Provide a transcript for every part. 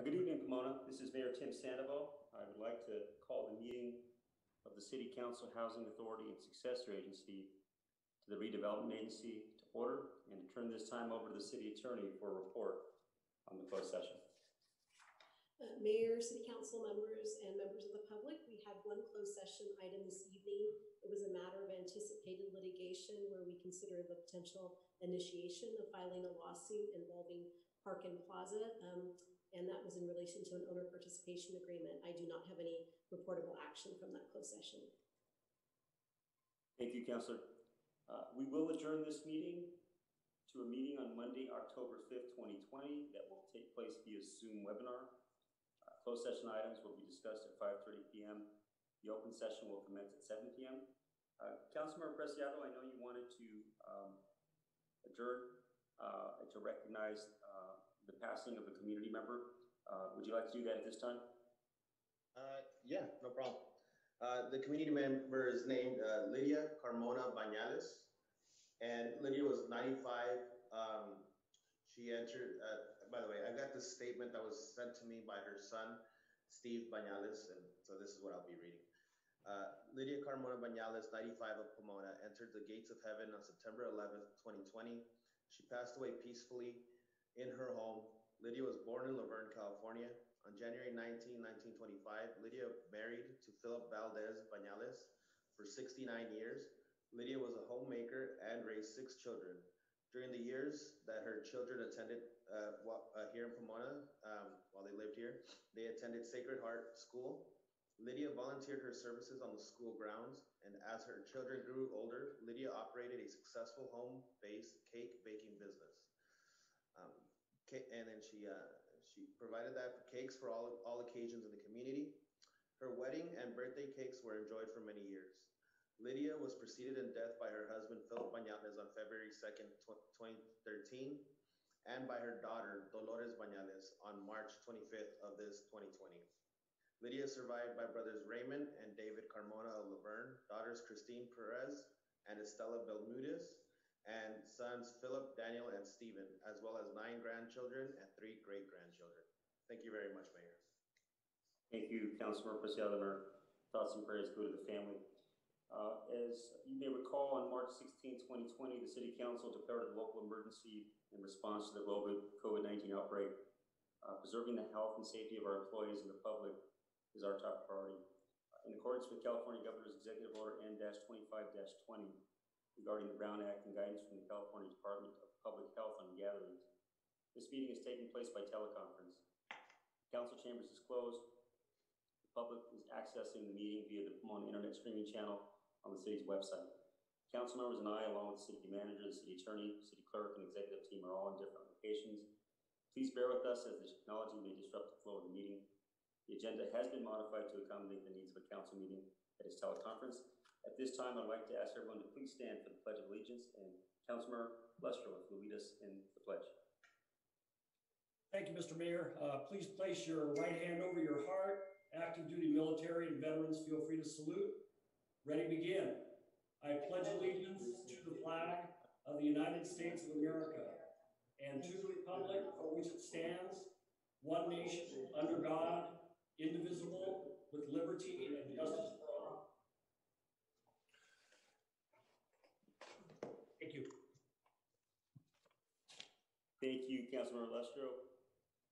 Uh, Good evening, Pomona. This is Mayor Tim Sandoval. I would like to call the meeting of the City Council Housing Authority and Successor Agency to the Redevelopment Agency to order and to turn this time over to the city attorney for a report on the closed session. Uh, Mayor, city council members, and members of the public, we had one closed session item this evening. It was a matter of anticipated litigation where we consider the potential initiation of filing a lawsuit involving Park and Plaza. um, and that was in relation to an owner participation agreement. I do not have any reportable action from that closed session. Thank you, Counselor. Uh, We will adjourn this meeting to a meeting on Monday, October 5th, 2020, that will take place via Zoom webinar. Uh, Closed session items will be discussed at 5:30 PM. The open session will commence at 7 PM. Uh, Councilmember Preciado, I know you wanted to um, adjourn uh, to recognize the passing of a community member. Uh, Would you like to do that at this time? Uh, yeah, no problem. Uh, the community member is named uh, Lydia Carmona Bañales. And Lydia was 95. Um, she entered, uh, by the way, I got this statement that was sent to me by her son, Steve Bañales, and so this is what I'll be reading. Uh, Lydia Carmona Bañales, 95 of Pomona, entered the gates of heaven on September 11th, 2020. She passed away peacefully in her home. Lydia was born in La Verne, California. On January 19, 1925, Lydia married to Philip Valdez Bañales for 69 years. Lydia was a homemaker and raised six children. During the years that her children attended uh, wa- uh, here in Pomona, um, while they lived here, they attended Sacred Heart School. Lydia volunteered her services on the school grounds, and as her children grew older, Lydia operated a successful home-based cake baking business. And then she uh, she provided that for cakes for all all occasions in the community. Her wedding and birthday cakes were enjoyed for many years. Lydia was preceded in death by her husband Philip Bañales on February 2nd, 2013, and by her daughter Dolores Bañales on March 25th of this 2020. Lydia is survived by brothers Raymond and David Carmona of La Verne, daughters Christine Perez and Estela Belmudez, and sons Philip, Daniel, and Stephen, as well as nine grandchildren and three great grandchildren. Thank you very much, Mayor. Thank you, Councilmember Preciado. Thoughts and prayers go to the family. Uh, As you may recall, on March 16, 2020, the City Council declared a local emergency in response to the global COVID-19 outbreak. Uh, Preserving the health and safety of our employees and the public is our top priority. In accordance with California Governor's Executive Order N-25-20 regarding the Brown Act and guidance from the California Department of Public Health on gatherings, this meeting is taking place by teleconference. Council chambers is closed. The public is accessing the meeting via the Pomona Internet streaming channel on the city's website. Council members and I, along with the city manager, the city attorney, city clerk, and executive team are all in different locations. Please bear with us as the technology may disrupt the flow of the meeting. The agenda has been modified to accommodate the needs of a council meeting that is teleconference. At this time, I'd like to ask everyone to please stand for the Pledge of Allegiance, and Councilmember Lustro will lead us in the pledge. Thank you, Mr. Mayor. Uh, Please place your right hand over your heart. Active duty military and veterans, feel free to salute. Ready, begin. I pledge allegiance to the flag of the United States of America and to the republic for which it stands, one nation, under God, indivisible, with liberty and justice for all. Thank you. Thank you, Councilmember Lustro.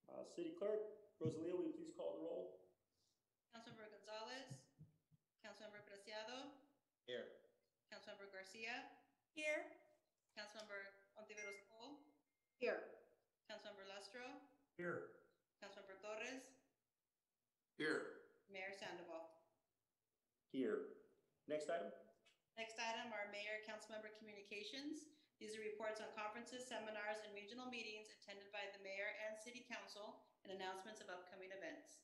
Uh, City Clerk, Rosalia, will you please call the roll? Councilmember Gonzalez, Councilmember Preciado, Here. Councilmember Garcia. Here. Councilmember Ontiveros Cole, Here. Councilmember Lustro, Here. Councilmember Torres, Here. Mayor Sandoval. Here. Next item? Next item are mayor, councilmember communications. These are reports on conferences, seminars, and regional meetings attended by the mayor and city council and announcements of upcoming events.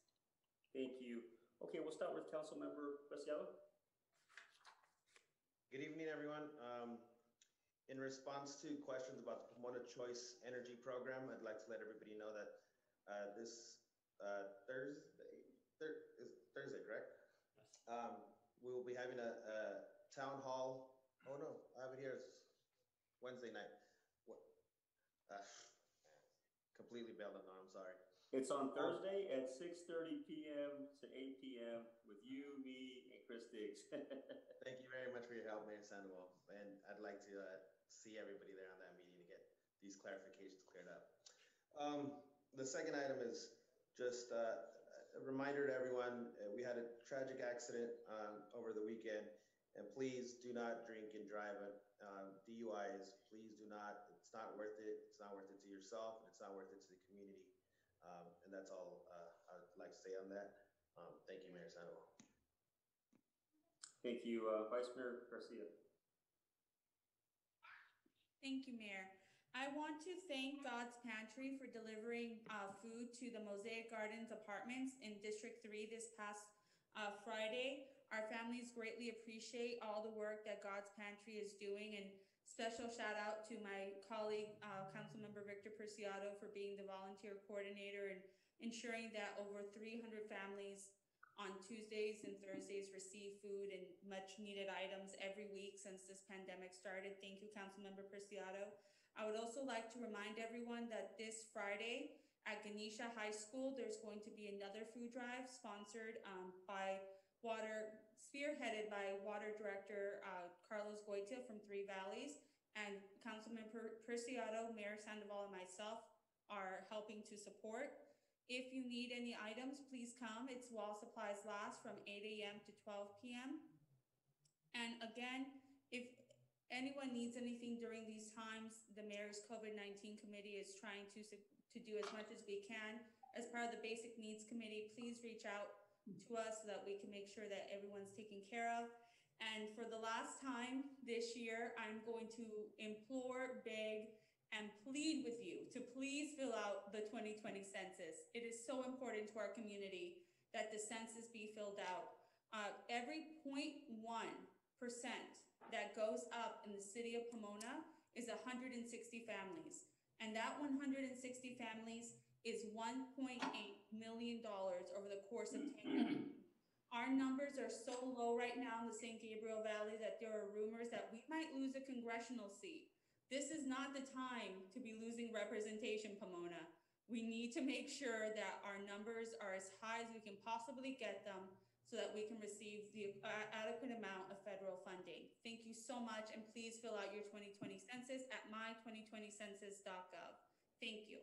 Thank you. Okay, we'll start with Councilmember Preciado. Good evening, everyone. Um, in response to questions about the Pomona Choice Energy Program, I'd like to let everybody know that uh, this uh, Thursday, thir- is Thursday, correct? Um, we will be having a, a town hall. Oh no, I have it here. It's Wednesday night. What? Uh, completely bailed on. I'm sorry. It's on Thursday at six thirty PM to eight PM with you, me, and Chris Diggs. Thank you very much for your help, Mayor Sandoval, and I'd like to uh, see everybody there on that meeting to get these clarifications cleared up. Um, The second item is just uh, a reminder to everyone, uh, we had a tragic accident um, over the weekend, and please do not drink and drive at um, DUIs. Please do not, it's not worth it. It's not worth it to yourself, and it's not worth it to the community. Um, And that's all uh, I'd like to say on that. Um, Thank you, Mayor Sandoval. Thank you, uh, Vice Mayor Garcia. Thank you, Mayor. I want to thank God's Pantry for delivering uh, food to the Mosaic Gardens Apartments in District 3 this past uh, Friday. Our families greatly appreciate all the work that God's Pantry is doing, and special shout out to my colleague, uh, Councilmember Victor Preciado, for being the volunteer coordinator and ensuring that over 300 families on Tuesdays and Thursdays receive food and much needed items every week since this pandemic started. Thank you, Councilmember Preciado. I would also like to remind everyone that this Friday at Ganesha High School, there's going to be another food drive sponsored um, by Water, spearheaded by Water Director uh, Carlos Goytia from Three Valleys. And Councilman Per- Preciado, Mayor Sandoval, and myself are helping to support. If you need any items, please come. It's while supplies last from eight AM to twelve PM. And again, if anyone needs anything during these times, the mayor's COVID-19 committee is trying to, to do as much as we can. As part of the basic needs committee, please reach out to us so that we can make sure that everyone's taken care of. And for the last time this year, I'm going to implore, beg, and plead with you to please fill out the 2020 census. It is so important to our community that the census be filled out. Uh, every 0.1% that goes up in the city of Pomona is 160 families. And that 160 families is $1.8 million over the course of 10 years. Our numbers are so low right now in the San Gabriel Valley that there are rumors that we might lose a congressional seat. This is not the time to be losing representation, Pomona. We need to make sure that our numbers are as high as we can possibly get them so that we can receive the adequate amount of federal funding. Thank you so much, and please fill out your 2020 census at my2020census.gov. Thank you.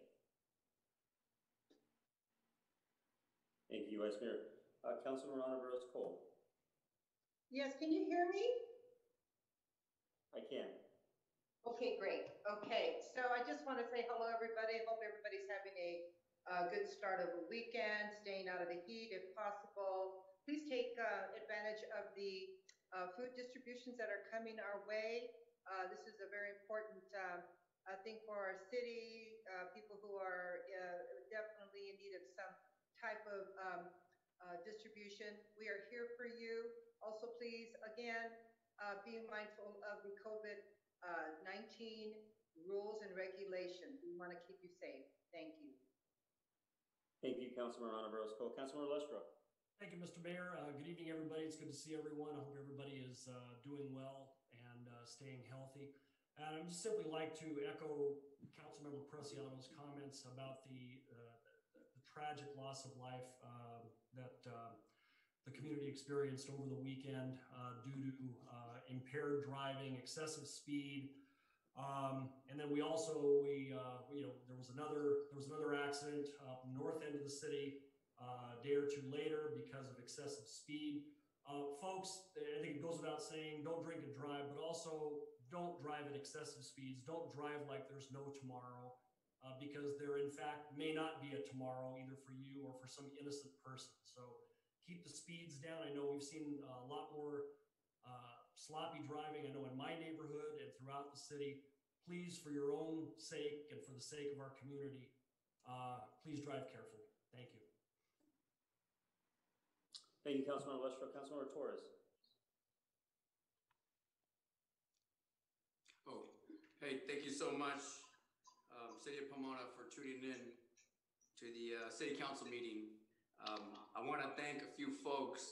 Thank you, Vice Mayor. Uh, Councilman Ontiveros Cole. Yes, can you hear me? I can. Okay, great. Okay, so I just want to say hello, everybody. Hope everybody's having a uh, good start of the weekend, staying out of the heat if possible. Please take uh, advantage of the uh, food distributions that are coming our way. Uh, This is a very important uh, uh, thing for our city, uh, people who are uh, definitely in need of some type of um, uh, distribution. We are here for you. Also, please, again, uh, be mindful of the COVID uh, 19 rules and regulations. We want to keep you safe. Thank you. Thank you, Councilman Ontiveros Cole. Councilman Lustro. Thank you, Mr. Mayor. Uh, Good evening, everybody. It's good to see everyone. I hope everybody is uh, doing well and uh, staying healthy. And I'd just simply like to echo Councilmember Preciado's comments about the tragic loss of life um, that uh, the community experienced over the weekend uh, due to uh, impaired driving, excessive speed. Um, and then we also, we, uh, you know, there was another, there was another accident up north end of the city uh, a day or two later because of excessive speed. Uh, folks, I think it goes without saying, don't drink and drive, but also don't drive at excessive speeds. Don't drive like there's no tomorrow, uh, because there in fact may not be a tomorrow either for you or for some innocent person. So keep the speeds down. I know we've seen a lot more uh, sloppy driving. I know in my neighborhood and throughout the city. Please, for your own sake and for the sake of our community, uh, please drive carefully. Thank you. Thank you, Councilman Lustro. Councilman Torres. Oh, hey, thank you so much, City of Pomona for tuning in to the, uh, city council meeting. Um, I want to thank a few folks,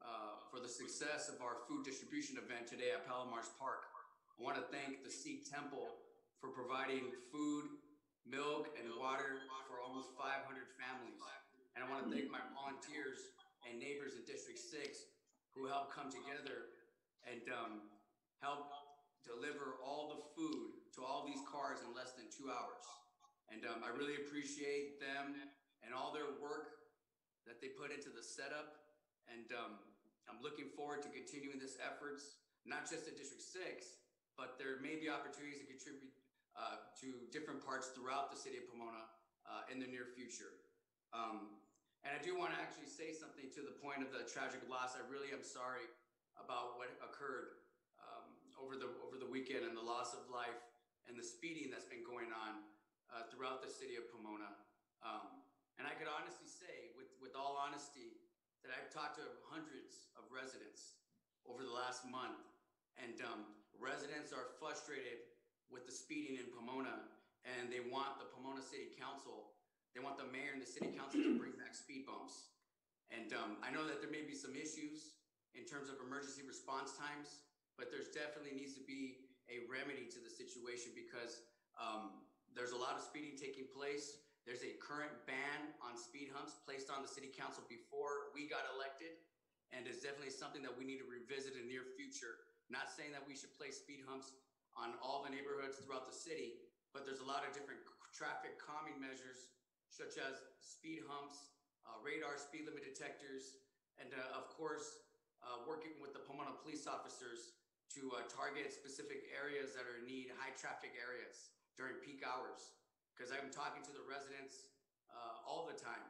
uh, for the success of our food distribution event today at Palomares Park. I want to thank the Sikh Temple for providing food, milk, and water for almost five hundred families And I want to thank my volunteers and neighbors in District Six who helped come together and um, help deliver all the food to all these cars in less than two hours. And um, I really appreciate them and all their work that they put into the setup. And um, I'm looking forward to continuing this efforts, not just at District Six, but there may be opportunities to contribute uh, to different parts throughout the city of Pomona uh, in the near future. Um, and I do want to actually say something to the point of the tragic loss. I really am sorry about what occurred um, over the over the weekend and the loss of life and the speeding that's been going on uh, throughout the city of Pomona. Um, and I could honestly say, with with all honesty, that I've talked to hundreds of residents over the last month, and um, residents are frustrated with the speeding in Pomona, and they want the Pomona City Council, they want the mayor and the city council to bring back speed bumps. And um, I know that there may be some issues in terms of emergency response times, but there's definitely needs to be a remedy to the situation because um, there's a lot of speeding taking place. There's a current ban on speed humps placed on the city council before we got elected. And it's definitely something that we need to revisit in the near future. Not saying that we should place speed humps on all the neighborhoods throughout the city, but there's a lot of different traffic calming measures such as speed humps, uh, radar speed limit detectors, and uh, of course, uh, working with the Pomona police officers to uh, target specific areas that are in need, high traffic areas during peak hours. Because I'm talking to the residents uh, all the time,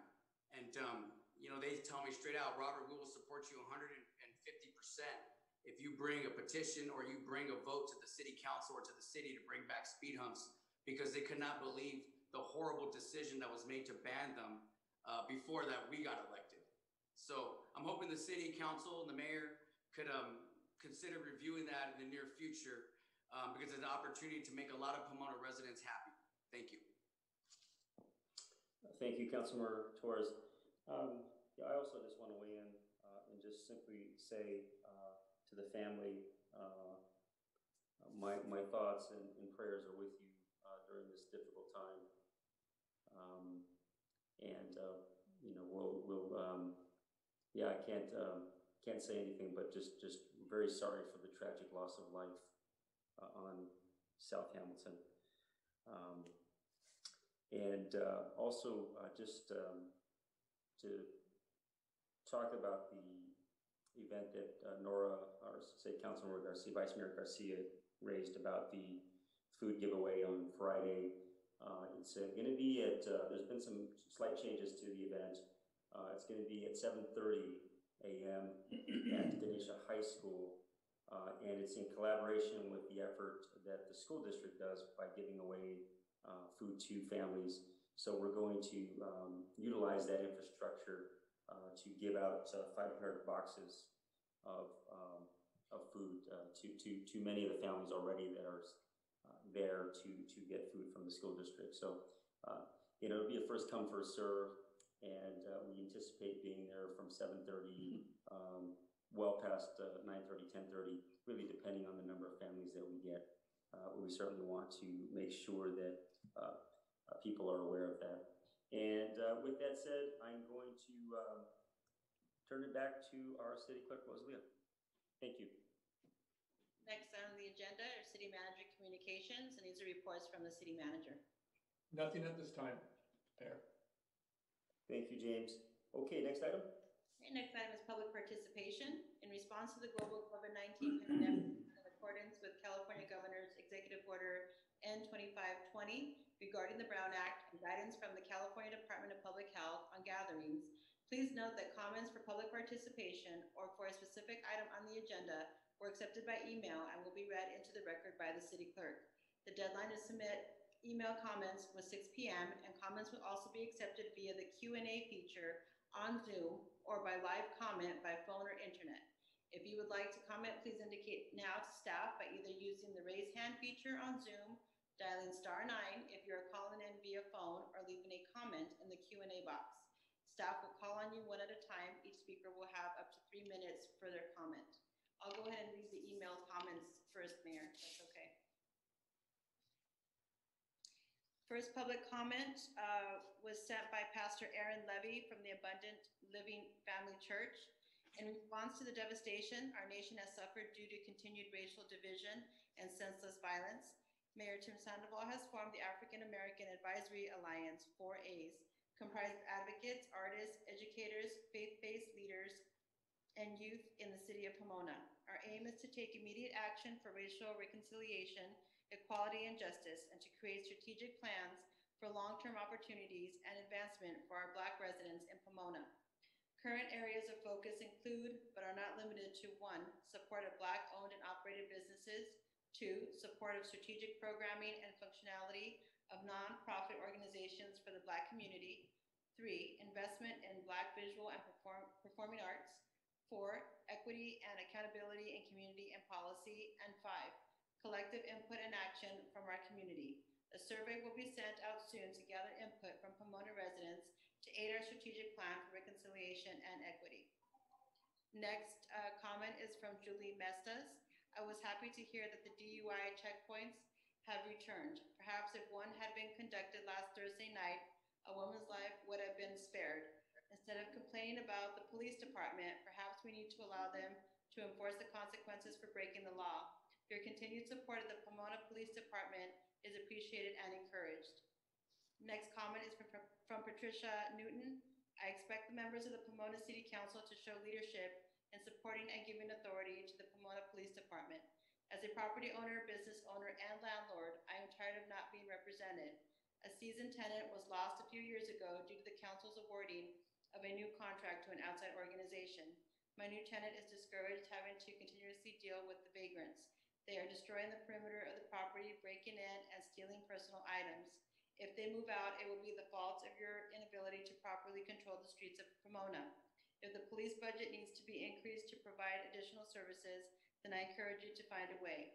and um, you know they tell me straight out, Robert, we will support you 150 percent if you bring a petition or you bring a vote to the city council or to the city to bring back speed humps because they could not believe the horrible decision that was made to ban them uh, before that we got elected. So I'm hoping the city council and the mayor could um, consider reviewing that in the near future um, because it's an opportunity to make a lot of Pomona residents happy. Thank you. Thank you, Councilmember Torres. Um, yeah, I also just want to weigh in, uh, and just simply say, uh, to the family, uh, my, my thoughts and, and prayers are with you, uh, during this difficult time. Um, and, uh, you know, we'll, we'll, um, yeah, I can't, um, can't say anything, but just, just very sorry for the tragic loss of life, uh, on South Hamilton. Um, and uh, also, uh, just um, to talk about the event that uh, Nora, or say Councilmember Garcia, Vice Mayor Garcia raised about the food giveaway on Friday. Uh, It's going to be at, uh, there's been some slight changes to the event. Uh, It's going to be at 7:30 a.m. at Ganesha High School. Uh, And it's in collaboration with the effort that the school district does by giving away uh, food to families. So we're going to um, utilize that infrastructure uh, to give out uh, 500 boxes of, um, of food uh, to, to, to many of the families already that are uh, there to, to get food from the school district. So, uh, you know, it'll be a first come, first serve, and uh, we anticipate being there from 7:30, um, well past uh, 9:30, 10:30, really depending on the number of families that we get. Uh, we certainly want to make sure that uh, uh, people are aware of that. And uh, with that said, I'm going to um, turn it back to our city clerk, Rosalia. Thank you. Next on the agenda are city manager communications, and these are reports from the city manager. Nothing at this time, Mayor. Thank you, James. Okay, next item. Okay, next item is public participation. In response to the global COVID-19 pandemic, in accordance with California Governor's Executive Order N2520 regarding the Brown Act and guidance from the California Department of Public Health on gatherings, please note that comments for public participation or for a specific item on the agenda were accepted by email and will be read into the record by the city clerk. The deadline to submit email comments was 6 PM, and comments will also be accepted via the Q and A feature on Zoom or by live comment by phone or internet. If you would like to comment, please indicate now to staff by either using the raise hand feature on Zoom, dialing star nine if you are calling in via phone, or leaving a comment in the Q and A box. Staff will call on you one at a time. Each speaker will have up to three minutes for their comment. I'll go ahead and read the email comments first, Mayor, that's okay. First public comment uh, was sent by Pastor Aaron Levy from the Abundant Living Family Church. In response to the devastation our nation has suffered due to continued racial division and senseless violence, Mayor Tim Sandoval has formed the African American Advisory Alliance, 4As, comprised of advocates, artists, educators, faith-based leaders, and youth in the city of Pomona. Our aim is to take immediate action for racial reconciliation, equality, and justice, and to create strategic plans for long-term opportunities and advancement for our Black residents in Pomona. Current areas of focus include, but are not limited to, one, support of Black-owned and operated businesses, two, support of strategic programming and functionality of nonprofit organizations for the Black community, three, investment in Black visual and perform, performing arts, four, equity and accountability in community and policy, and five, collective input and action from our community. A survey will be sent out soon to gather input from Pomona residents to aid our strategic plan for reconciliation and equity. Next uh, comment is from Julie Mestas. I was happy to hear that the DUI checkpoints have returned. Perhaps if one had been conducted last Thursday night, a woman's life would have been spared. Instead of complaining about the police department, perhaps we need to allow them to enforce the consequences for breaking the law. Your continued support of the Pomona Police Department is appreciated and encouraged. Next comment is from, from Patricia Newton. I expect the members of the Pomona City Council to show leadership in supporting and giving authority to the Pomona Police Department. As a property owner, business owner, and landlord, I am tired of not being represented. A seasoned tenant was lost a few years ago due to the council's awarding of a new contract to an outside organization. My new tenant is discouraged having to continuously deal with the vagrants. They are destroying the perimeter of the property, breaking in, and stealing personal items. If they move out, it will be the fault of your inability to properly control the streets of Pomona. If the police budget needs to be increased to provide additional services, then I encourage you to find a way.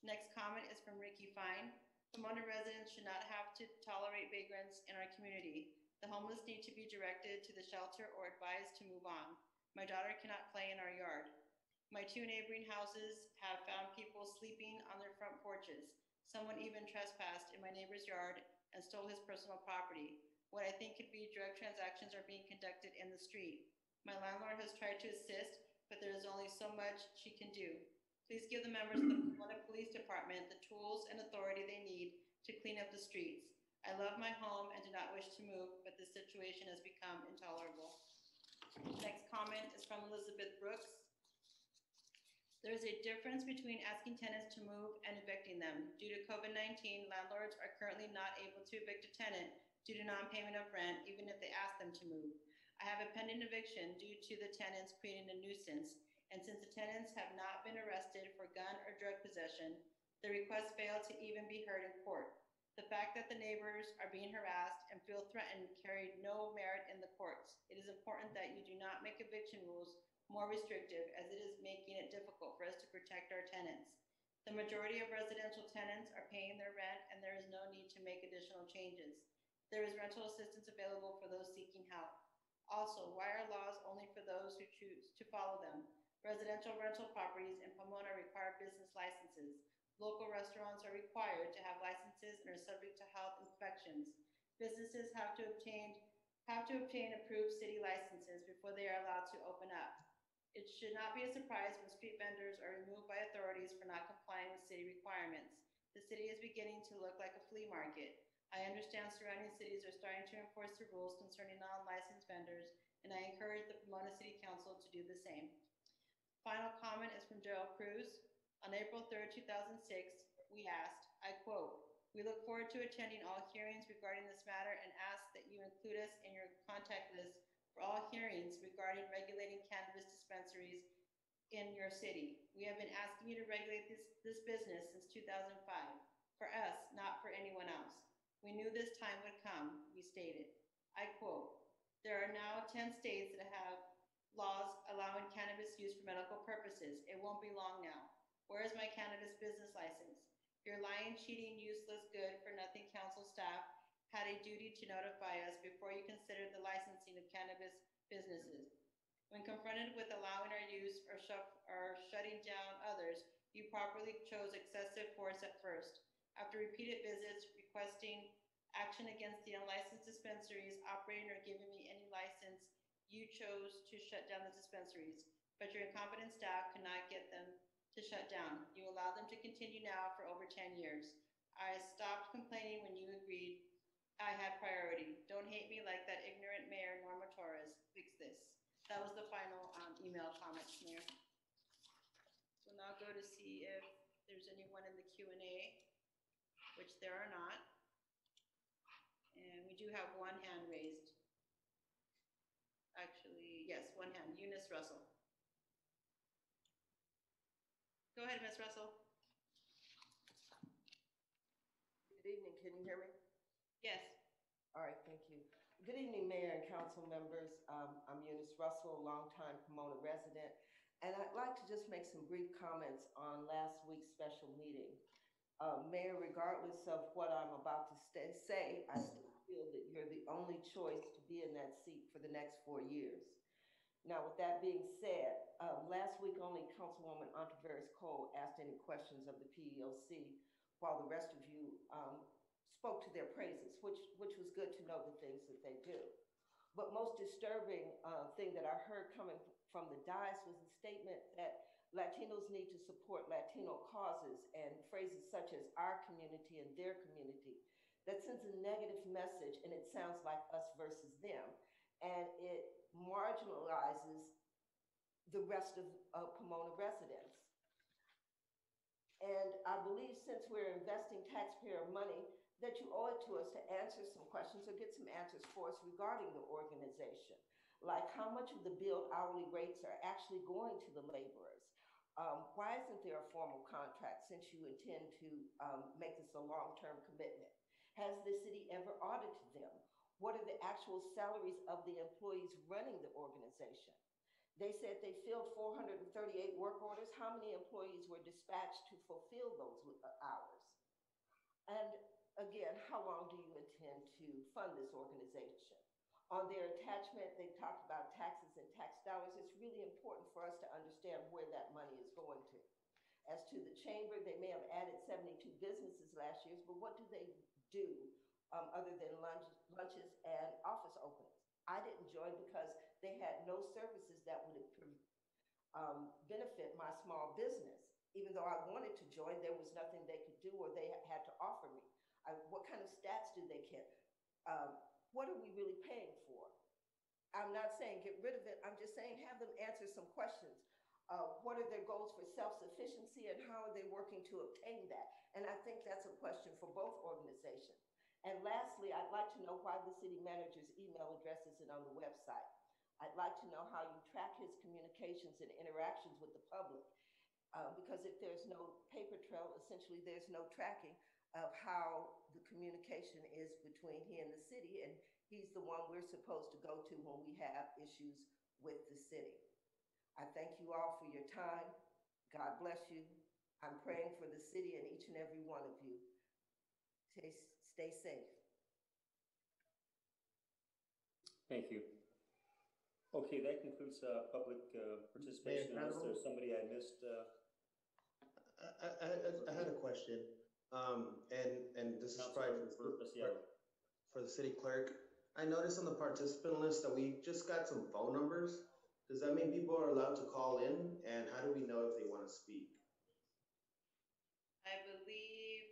Next comment is from Ricky Fine. Pomona residents should not have to tolerate vagrants in our community. The homeless need to be directed to the shelter or advised to move on. My daughter cannot play in our yard. My two neighboring houses have found people sleeping on their front porches. Someone even trespassed in my neighbor's yard and stole his personal property. What I think could be drug transactions are being conducted in the street. My landlord has tried to assist, but there is only so much she can do. Please give the members of the Pomona Police Department the tools and authority they need to clean up the streets. I love my home and do not wish to move, but this situation has become intolerable. Next comment is from Elizabeth Brooks. There is a difference between asking tenants to move and evicting them. Due to COVID-19, landlords are currently not able to evict a tenant due to non-payment of rent, even if they ask them to move. I have a pending eviction due to the tenants creating a nuisance, and since the tenants have not been arrested for gun or drug possession, the request failed to even be heard in court. The fact that the neighbors are being harassed and feel threatened carried no merit in the courts. It is important that you do not make eviction rules more restrictive as it is making it difficult for us to protect our tenants. The majority of residential tenants are paying their rent and there is no need to make additional changes. There is rental assistance available for those seeking help. Also, why are laws only for those who choose to follow them? Residential rental properties in Pomona require business licenses. Local restaurants are required to have licenses and are subject to health inspections. Businesses have to obtain have to obtain approved city licenses before they are allowed to open up. It should not be a surprise when street vendors are removed by authorities for not complying with city requirements. The city is beginning to look like a flea market. I understand surrounding cities are starting to enforce the rules concerning non-licensed vendors, and I encourage the Pomona City Council to do the same. Final comment is from Gerald Cruz. On April 3rd, 2006, we asked, I quote, "We look forward to attending all hearings regarding this matter and ask that you include us in your contact list for all hearings regarding regulating cannabis dispensaries in your city. We have been asking you to regulate this, this business since 2005, for us, not for anyone else. We knew this time would come, we stated. I quote, there are now 10 states that have laws allowing cannabis use for medical purposes. It won't be long now. Where is my cannabis business license? Your lying, cheating, useless, good for nothing council staff had a duty to notify us before you considered the licensing of cannabis businesses. When confronted with allowing our use or, shut, or shutting down others, you properly chose excessive force at first. After repeated visits requesting action against the unlicensed dispensaries operating or giving me any license you chose to shut down the dispensaries, but your incompetent staff could not get them to shut down. You allowed them to continue now for over 10 years. I stopped complaining when you agreed I had priority. Don't hate me like that ignorant mayor Norma Torres. Fix this. That was the final um, email comments, Mayor. We'll now go to see if there's anyone in the Q and A, which there are not. And we do have one hand raised. Actually, yes, one hand. Eunice Russell. Go ahead, Ms. Russell. Good evening, can you hear me? Yes. All right, thank you. Good evening, Mayor and council members. Um, I'm Eunice Russell, a longtime Pomona resident, and I'd like to just make some brief comments on last week's special meeting. Uh, Mayor, regardless of what I'm about to stay, say, I still feel that you're the only choice to be in that seat for the next four years. Now, with that being said, uh, last week only Councilwoman Ontiveros Cole asked any questions of the PEOC, while the rest of you um, spoke to their praises, which, which was good to know the things that they do. But most disturbing uh, thing that I heard coming from the dais was the statement that Latinos need to support Latino causes and phrases such as our community and their community. That sends a negative message and it sounds like us versus them. And it marginalizes the rest of uh, Pomona residents. And I believe since we're investing taxpayer money, that you owe it to us to answer some questions or get some answers for us regarding the organization. Like how much of the billed hourly rates are actually going to the laborers? Um, why isn't there a formal contract since you intend to um, make this a long-term commitment? Has the city ever audited them? What are the actual salaries of the employees running the organization? They said they filled 438 work orders. How many employees were dispatched to fulfill those uh, hours? And again, how long do you intend to fund this organization? On their attachment, they talked about taxes and tax dollars. It's really important for us to understand where that money is going to. As to the chamber, they may have added 72 businesses last year, but what do they do um, other than lunch, lunches and office openings? I didn't join because they had no services that would um, benefit my small business. Even though I wanted to join, there was nothing they could do or they had to offer me. I, what kind of stats do they get? Um, what are we really paying for? I'm not saying get rid of it. I'm just saying have them answer some questions. Uh, what are their goals for self-sufficiency and how are they working to obtain that? And I think that's a question for both organizations. And lastly, I'd like to know why the city manager's email address isn't on the website. I'd like to know how you track his communications and interactions with the public. Uh, because if there's no paper trail, essentially there's no tracking of how the communication is between he and the city, and he's the one we're supposed to go to when we have issues with the city. I thank you all for your time. God bless you. I'm praying for the city and each and every one of you. Stay, stay safe. Thank you. Okay, that concludes uh, public uh, participation. Unless there's somebody I missed. uh, I, I, I- I had a question, um, and, and this is probably for, Councilmember Preciado. for the city clerk. I noticed on the participant list that we just got some phone numbers. Does that mean people are allowed to call in, and how do we know if they want to speak? I believe,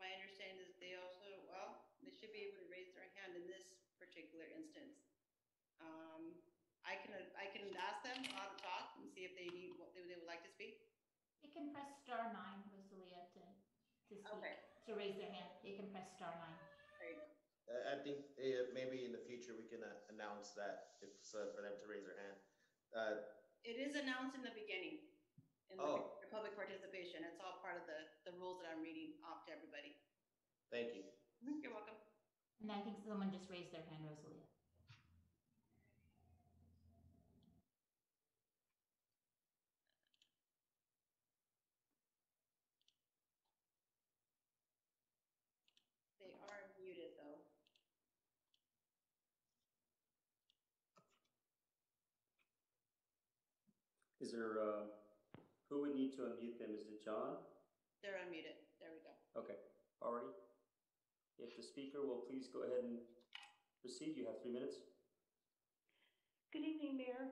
my understanding is they also, well, they should be able to raise their hand in this particular instance. Um, I can, I can ask them how to talk and see if they need, what they they would like to speak. They can press star nine, Rosalia, to, to Okay. to raise their hand. They can press star nine. There you go. Uh, I think uh, maybe in the future we can uh, announce that if it's uh, for them to raise their hand. Uh, It is announced in the beginning, in the Oh. the public participation. It's all part of the, the rules that I'm reading off to everybody. thank you. You're welcome. And I think someone just raised their hand, Rosalia. They are muted though. Is there, uh, who would need to unmute them? Is it John? They're unmuted. There we go. Okay, already? If the speaker will please go ahead and proceed, you have three minutes. Good evening, Mayor.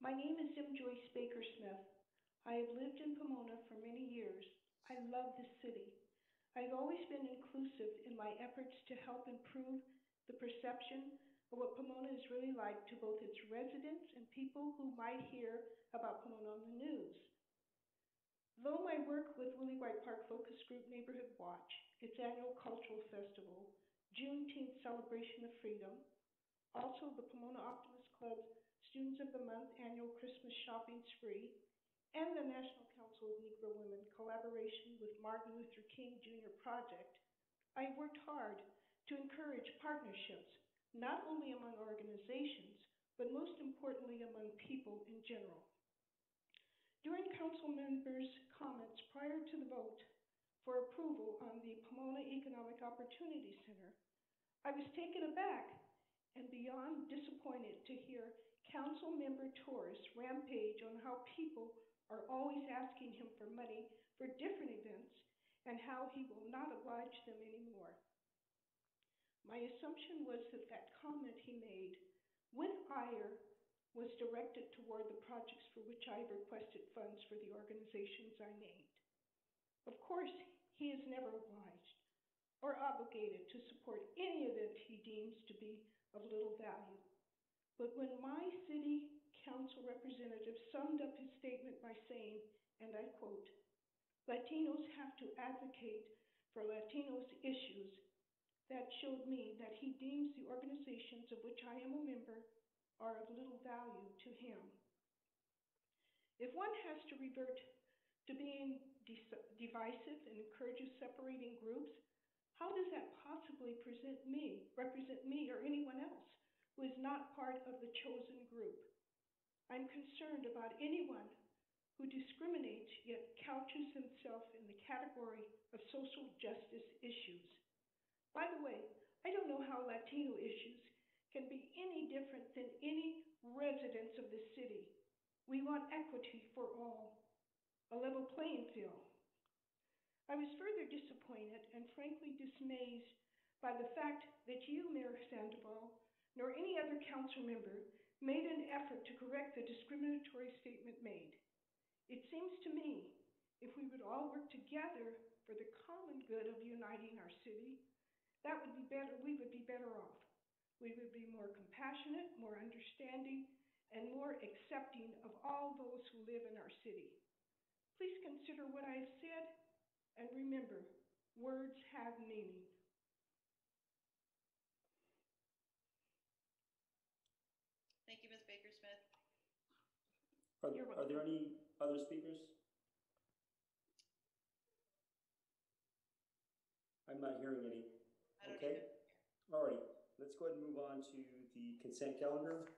My name is Jim Joyce Baker Smith. I have lived in Pomona for many years. I love this city. I've always been inclusive in my efforts to help improve the perception of what Pomona is really like to both its residents and people who might hear about Pomona on the news. Though my work with Willie White Park Focus Group Neighborhood Watch, its annual cultural festival, Juneteenth Celebration of Freedom, also the Pomona Optimist Club's Students of the Month annual Christmas shopping spree, and the National Council of Negro Women collaboration with Martin Luther King Jr. Project, I worked hard to encourage partnerships, not only among organizations, but most importantly among people in general. During council members' comments prior to the vote for approval on the Pomona Economic Opportunity Center, I was taken aback and beyond disappointed to hear Council Member Torres rampage on how people are always asking him for money for different events and how he will not oblige them anymore. My assumption was that that comment he made with ire was directed toward the projects for which I requested funds for the organizations I named. Of course, he is never obliged or obligated to support any event he deems to be of little value. But when my city council representative summed up his statement by saying, and I quote, Latinos have to advocate for Latinos issues, that showed me that he deems the organizations of which I am a member are of little value to him. If one has to revert to being divisive and encourages separating groups, how does that possibly present me, represent me or anyone else who is not part of the chosen group? I'm concerned about anyone who discriminates yet couches himself in the category of social justice issues. By the way, I don't know how Latino issues can be any different than any residents of the city. We want equity for all, a level playing field. I was further disappointed and frankly dismayed by the fact that you, Mayor Sandoval, nor any other council member made an effort to correct the discriminatory statement made. It seems to me if we would all work together for the common good of uniting our city, that would be better, we would be better off. We would be more compassionate, more understanding, and more accepting of all those who live in our city. Please consider what I have said and remember, words have meaning. Thank you, Ms. Baker Smith. Are, are there any other speakers? I'm not hearing any. I don't Okay. either. Alrighty, let's go ahead and move on to the consent calendar.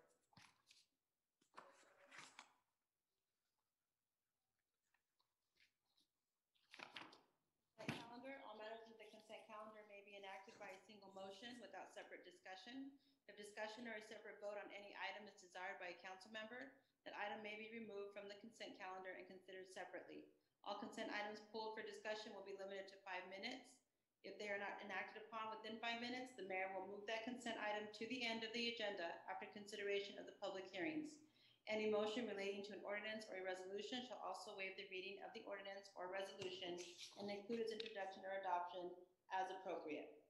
Consent calendar, all matters of the consent calendar may be enacted by a single motion without separate discussion. If discussion or a separate vote on any item is desired by a council member, that item may be removed from the consent calendar and considered separately. All consent items pulled for discussion will be limited to five minutes. If they are not enacted upon within five minutes, the mayor will move that consent item to the end of the agenda after consideration of the public hearings. Any motion relating to an ordinance or a resolution shall also waive the reading of the ordinance or resolution and include its introduction or adoption as appropriate.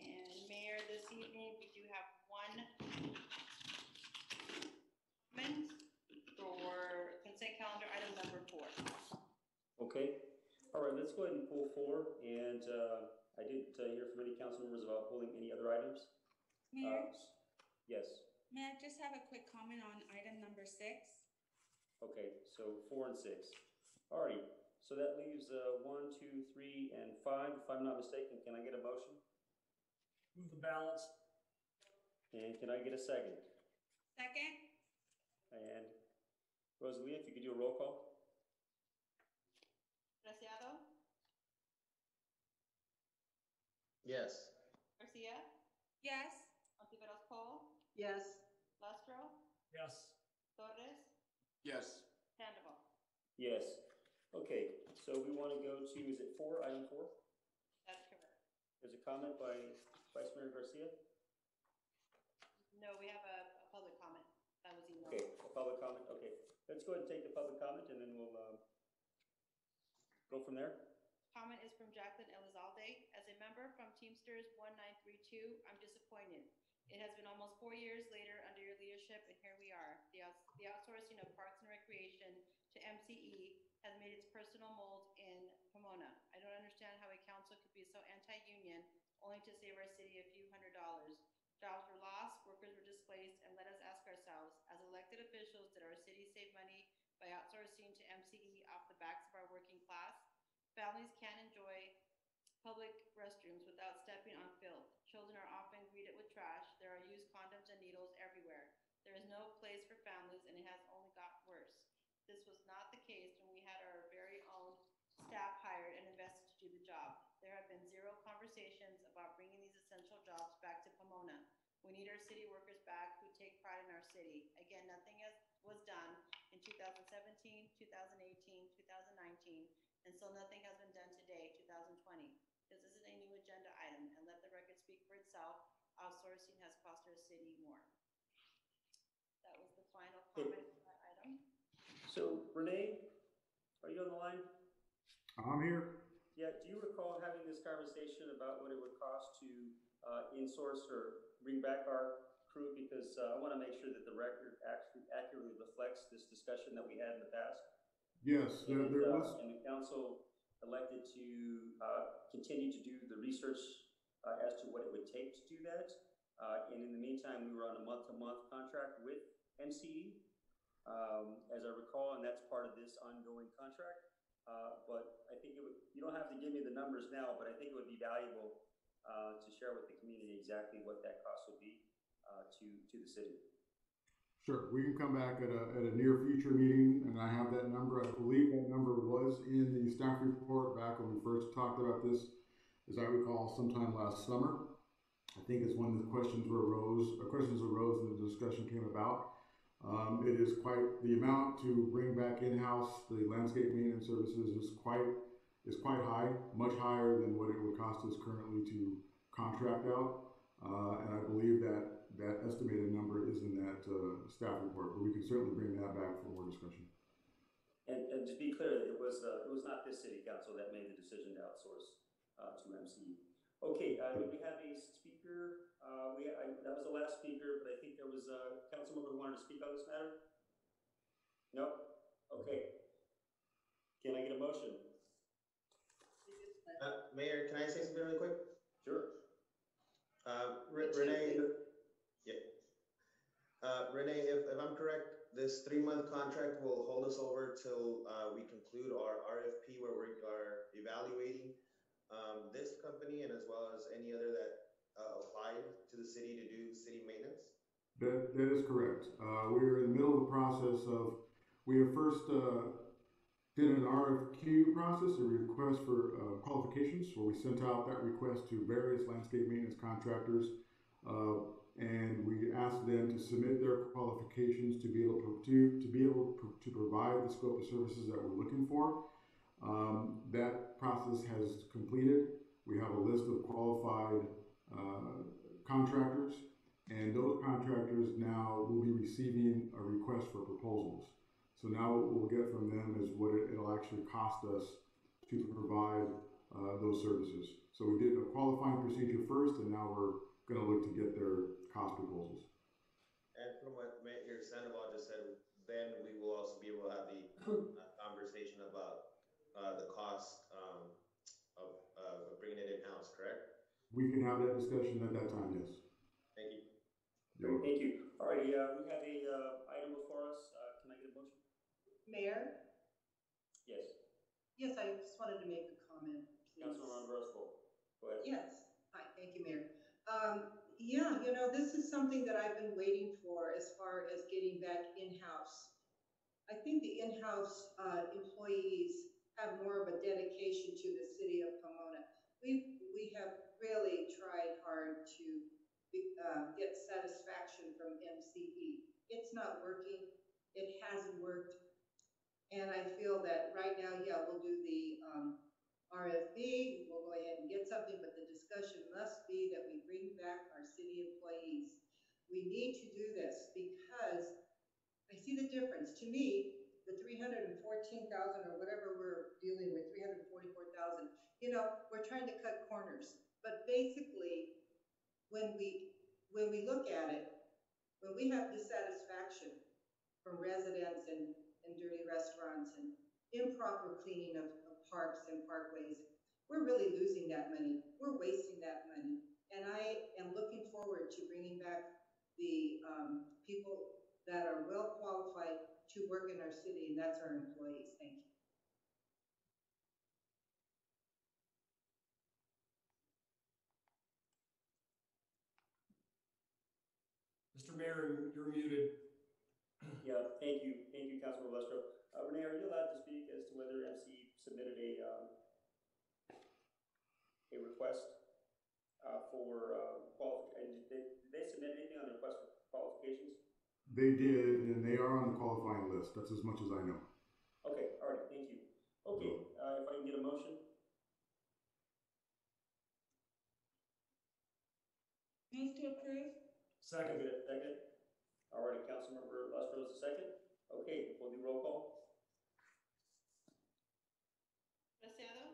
And Mayor, this evening, we do have one comment for consent calendar item number four. Okay, all right, let's go ahead and pull four, and, uh, I didn't uh, hear from any council members about pulling any other items. Mayor, Uh, Yes, may I just have a quick comment on item number six? okay, so four and six. All right, so that leaves, uh, one, two, three, and five, if I'm not mistaken, can I get a motion? Move the balance. And can I get a second? Second? And Rosalie, if you could do a roll call? Preciado, Yes. Garcia, Yes? Ontiveros Cole, Yes. Lustro, Yes. Torres, Yes. Sandoval. Yes. Okay, so we want to go to, is it four, item four? That's correct. There's a comment by Vice Mayor Garcia. No, we have a, a public comment that was emailed. Okay, a public comment, okay. Let's go ahead and take the public comment and then we'll, um, go from there. Comment is from Jacqueline Elizalde. As a member from Teamsters 1932, I'm disappointed. It has been almost four years later under your leadership, and here we are. The the outsourcing of Parks and Recreation to MCE has made its personal mold in Pomona. I don't understand how a council could be so anti-union only to save our city a few hundred dollars. Jobs were lost, workers were displaced, and let us ask ourselves, as elected officials, did our city save money by outsourcing to MCE off the backs of our working class? Families can't enjoy public restrooms without stepping on filth. Children are often greeted with trash. There are used condoms and needles everywhere. There is no place for families, and it has only got worse. This was not the case when we had our very own staff hired and invested to do the job. There have been zero conversations about bringing these essential jobs back to Pomona. We need our city workers back who take pride in our city. Again, nothing has, was done in 2017, 2018, 2019, and still nothing has been done today, 2020. This isn't a new agenda item, and let the record speak for itself. Outsourcing has cost our city more. That was the final comment for that item. So Renee, are you on the line? I'm here. Yeah, do you recall having this conversation about what it would cost to uh, insource or bring back our crew? Because uh, I want to make sure that the record actually accurately reflects this discussion that we had in the past. Yes, there, And, there uh, was, And the council elected to uh, continue to do the research uh, as to what it would take to do that. Uh, And in the meantime, we were on a month-to-month contract with MCE, um, as I recall, and that's part of this ongoing contract. Uh, But I think it would, you don't have to give me the numbers now, but I think it would be valuable uh, to share with the community exactly what that cost would be uh, to, to the city. Sure, we can come back at a, at a near future meeting and I have that number. I believe that number was in the staff report back when we first talked about this, as I recall, sometime last summer. I think it's when the questions were arose, uh, questions arose and the discussion came about. Um, it is quite, the amount to bring back in-house the landscape maintenance services is quite, is quite high, much higher than what it would cost us currently to contract out. Uh, and I believe that that estimated number is in that, uh, staff report, but we can certainly bring that back for more discussion. And, and to be clear, it was, uh, it was not this city council that made the decision to outsource, uh, to MCE. Okay, uh, we have a speaker, uh, we, I, that was the last speaker, but I think there was a council member who wanted to speak on this matter? No? Okay. Can I get a motion? Uh, Mayor, can I say something really quick? Sure. Uh, Renee, yeah. Uh, Renee, if, if I'm correct, this three-month contract will hold us over till, uh, we conclude our RFP where we are evaluating, um, this company and as well as any other that, uh, applied to the city to do city maintenance? That, that is correct. Uh, we're in the middle of the process of, we have first, uh, did an RFQ process, a request for, uh, qualifications, where we sent out that request to various landscape maintenance contractors. Uh, and we asked them to submit their qualifications to be able to, to be able to provide the scope of services that we're looking for. Um, that process has completed. We have a list of qualified, uh, contractors. And those contractors now will be receiving a request for proposals. So now what we'll get from them is what it, it'll actually cost us to provide uh, those services. So we did a qualifying procedure first, and now we're going to look to get their cost proposals. And from what Mayor Sandoval just said, then we will also be able to have the uh, conversation about, uh, the cost, um, of, uh, of bringing it in-house, correct? We can have that discussion at that time, yes. Thank you. Great, thank you. All righty, uh, we have a, uh, item before us. Uh, can I get a motion? Mayor? Yes. Yes, I just wanted to make a comment, please. Councilman Roscoe, go ahead. Yes, hi, thank you, Mayor. Um, yeah, you know, this is something that I've been waiting for as far as getting back in-house. I think the in-house, uh, employees have more of a dedication to the city of Pomona. We, we have really tried hard to, be- uh, get satisfaction from MCE. It's not working, it hasn't worked. And I feel that right now, yeah, we'll do the, um, RFP, we'll go ahead and get something, but the discussion must be that we bring back our city employees. We need to do this because I see the difference. To me, the three hundred and fourteen thousand or whatever we're dealing with, three hundred and forty-four thousand, you know, we're trying to cut corners. But basically, when we, when we look at it, when we have dissatisfaction from residents and, and dirty restaurants and improper cleaning of parks and parkways, we're really losing that money. We're wasting that money. And I am looking forward to bringing back the, um, people that are well qualified to work in our city, and that's our employees. Thank you. Mr. Mayor, you're muted. Yeah, thank you, thank you, Councilmember Lustro. Uh, Renee, are you allowed to speak as to whether MC submitted a, um, a request, uh, for, uh, quali, and did they, did they submit anything on the request for qualifications? They did, and they are on the qualifying list. That's as much as I know. Okay, all right, thank you. Okay, uh, if I can get a motion? Move to approve? Second. Get second? All right, Councilmember Lustro is the second. Okay, we'll do roll call. Preciado,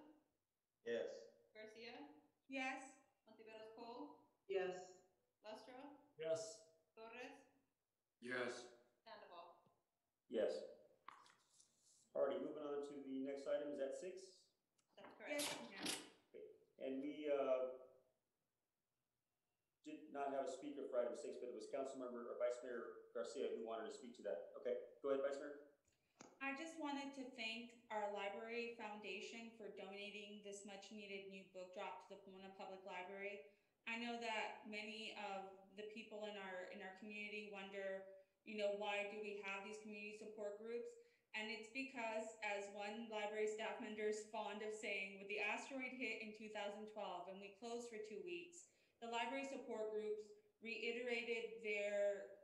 Yes. Garcia, Yes. Ontiveros Cole, Yes. Lustro, Yes. Torres, Yes. Sandoval. Yes. All righty, moving on to the next item, is that six? That's correct. Yes. And we, uh, did not have a speaker for item six, but it was Councilmember or Vice Mayor Garcia who wanted to speak to that. Okay, go ahead, Vice Mayor. I just wanted to thank our library foundation for donating this much needed new book drop to the Pomona Public Library. I know that many of the people in our, in our community wonder, you know, why do we have these community support groups? And it's because, as one library staff member is fond of saying, with the asteroid hit in 2012 and we closed for two weeks, the library support groups reiterated their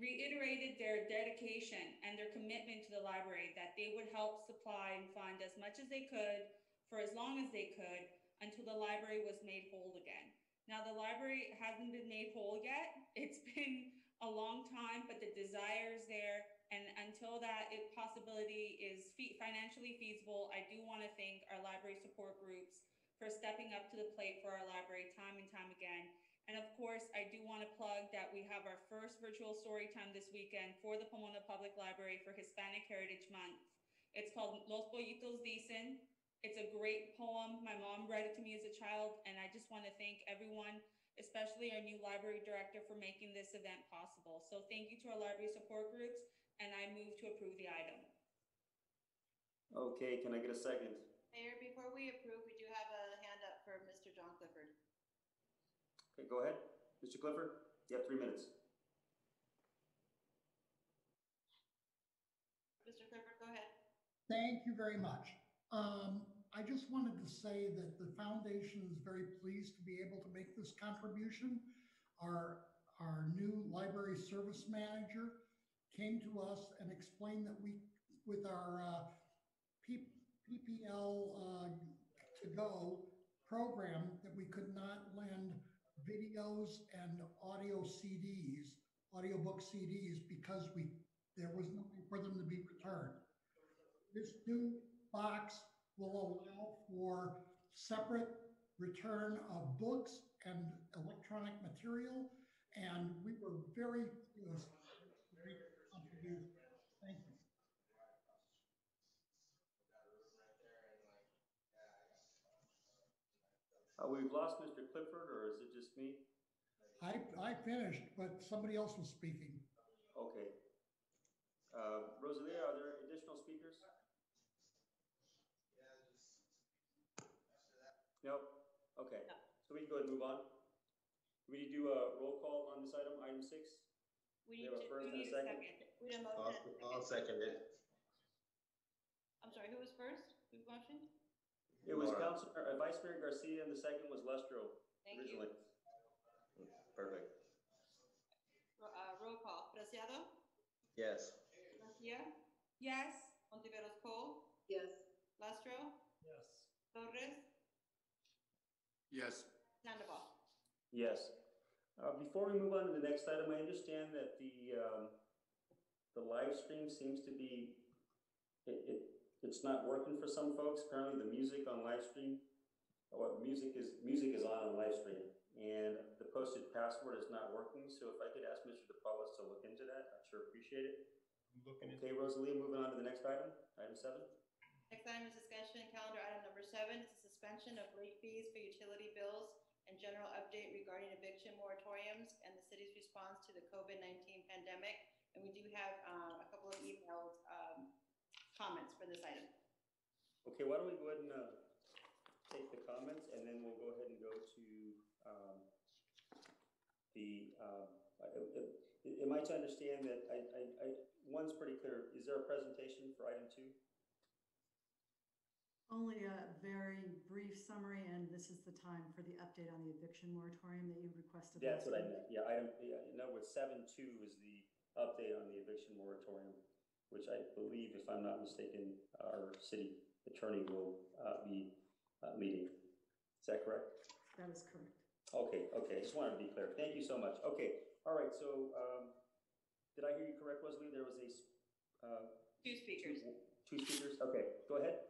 reiterated their dedication and their commitment to the library that they would help supply and fund as much as they could for as long as they could until the library was made whole again. Now, the library hasn't been made whole yet. It's been a long time, but the desire is there. And until that it possibility is financially feasible, I do want to thank our library support groups for stepping up to the plate for our library time and time again. And of course, I do want to plug that we have our first virtual story time this weekend for the Pomona Public Library for Hispanic Heritage Month. It's called Los Pollitos Dicen. It's a great poem. My mom read it to me as a child, and I just want to thank everyone, especially our new library director, for making this event possible. So thank you to our library support groups, and I move to approve the item. Okay, can I get a second? Mayor, before we approve, we do have a hand up for Mr. John Clifford. Okay, go ahead. Mr. Clifford, you have three minutes. Mr. Clifford, go ahead. Thank you very much. Um, I just wanted to say that the foundation is very pleased to be able to make this contribution. Our, our new library service manager came to us and explained that we, with our uh, P- PPL uh, to go program, that we could not lend videos and audio CDs, audiobook CDs, because we, there was nothing for them to be returned. This new box will allow for separate return of books and electronic material, and we were very pleased. Thank you. Uh, we've lost Mr. Clifford, or me? I, I finished, but somebody else was speaking. Okay. Uh, Rosalia, are there additional speakers? Nope. Okay, so we can go ahead and move on. We need to do a roll call on this item, item six? We We need have a to, first we and a second? second. We need a I'll, motion. and a I'll second. second it. I'm sorry, who was first? Who motioned? It was Councilor, uh, Vice Mayor Garcia, and the second was Lustro Thank you. Originally. Perfect. Uh, roll call. Preciado, Yes. Garcia, Yes. Ontiveros Cole, Yes. Lustro, Yes. Torres? Yes. Sandoval. Yes. Uh, before we move on to the next item, I understand that the, um, the live stream seems to be, it, it, it's not working for some folks. Apparently the music on live stream, what music is, music is on on live stream. And the posted password is not working, so if I could ask Mr. DePaulis to look into that, I'd sure appreciate it. Okay, Rosalie, moving on to the next item, item seven. Next item is discussion and calendar item number seven, is the suspension of late fees for utility bills and general update regarding eviction moratoriums and the city's response to the COVID-19 pandemic. And we do have uh, a couple of emailed um, comments for this item. Okay, why don't we go ahead and, uh, take the comments, and then we'll go ahead and go to, um, the, um, I- I- am I to understand that I, I, I, one's pretty clear, is there a presentation for item two? Only a very brief summary, and this is the time for the update on the eviction moratorium that you requested. That's last what I week. meant, yeah, item, yeah, in other words, seven two is the update on the eviction moratorium, which I believe, if I'm not mistaken, our city attorney will, uh, be, uh, leading. Is that correct? That is correct. Okay, okay, I just wanted to be clear. Thank you so much. Okay, all right, so, um, did I hear you correct, Rosalie? There was a, s- uh, Two speakers. two speakers? Okay, go ahead.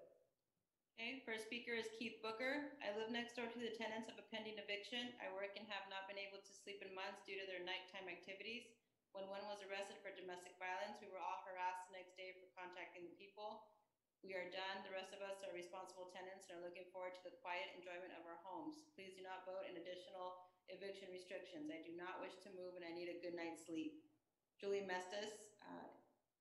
Okay, first speaker is Keith Booker. I live next door to the tenants of a pending eviction. I work and have not been able to sleep in months due to their nighttime activities. When one was arrested for domestic violence, we were all harassed the next day for contacting the people. We are done. The rest of us are responsible tenants and are looking forward to the quiet enjoyment of our homes. Please do not vote in additional eviction restrictions. I do not wish to move and I need a good night's sleep. Julie Mestis, uh,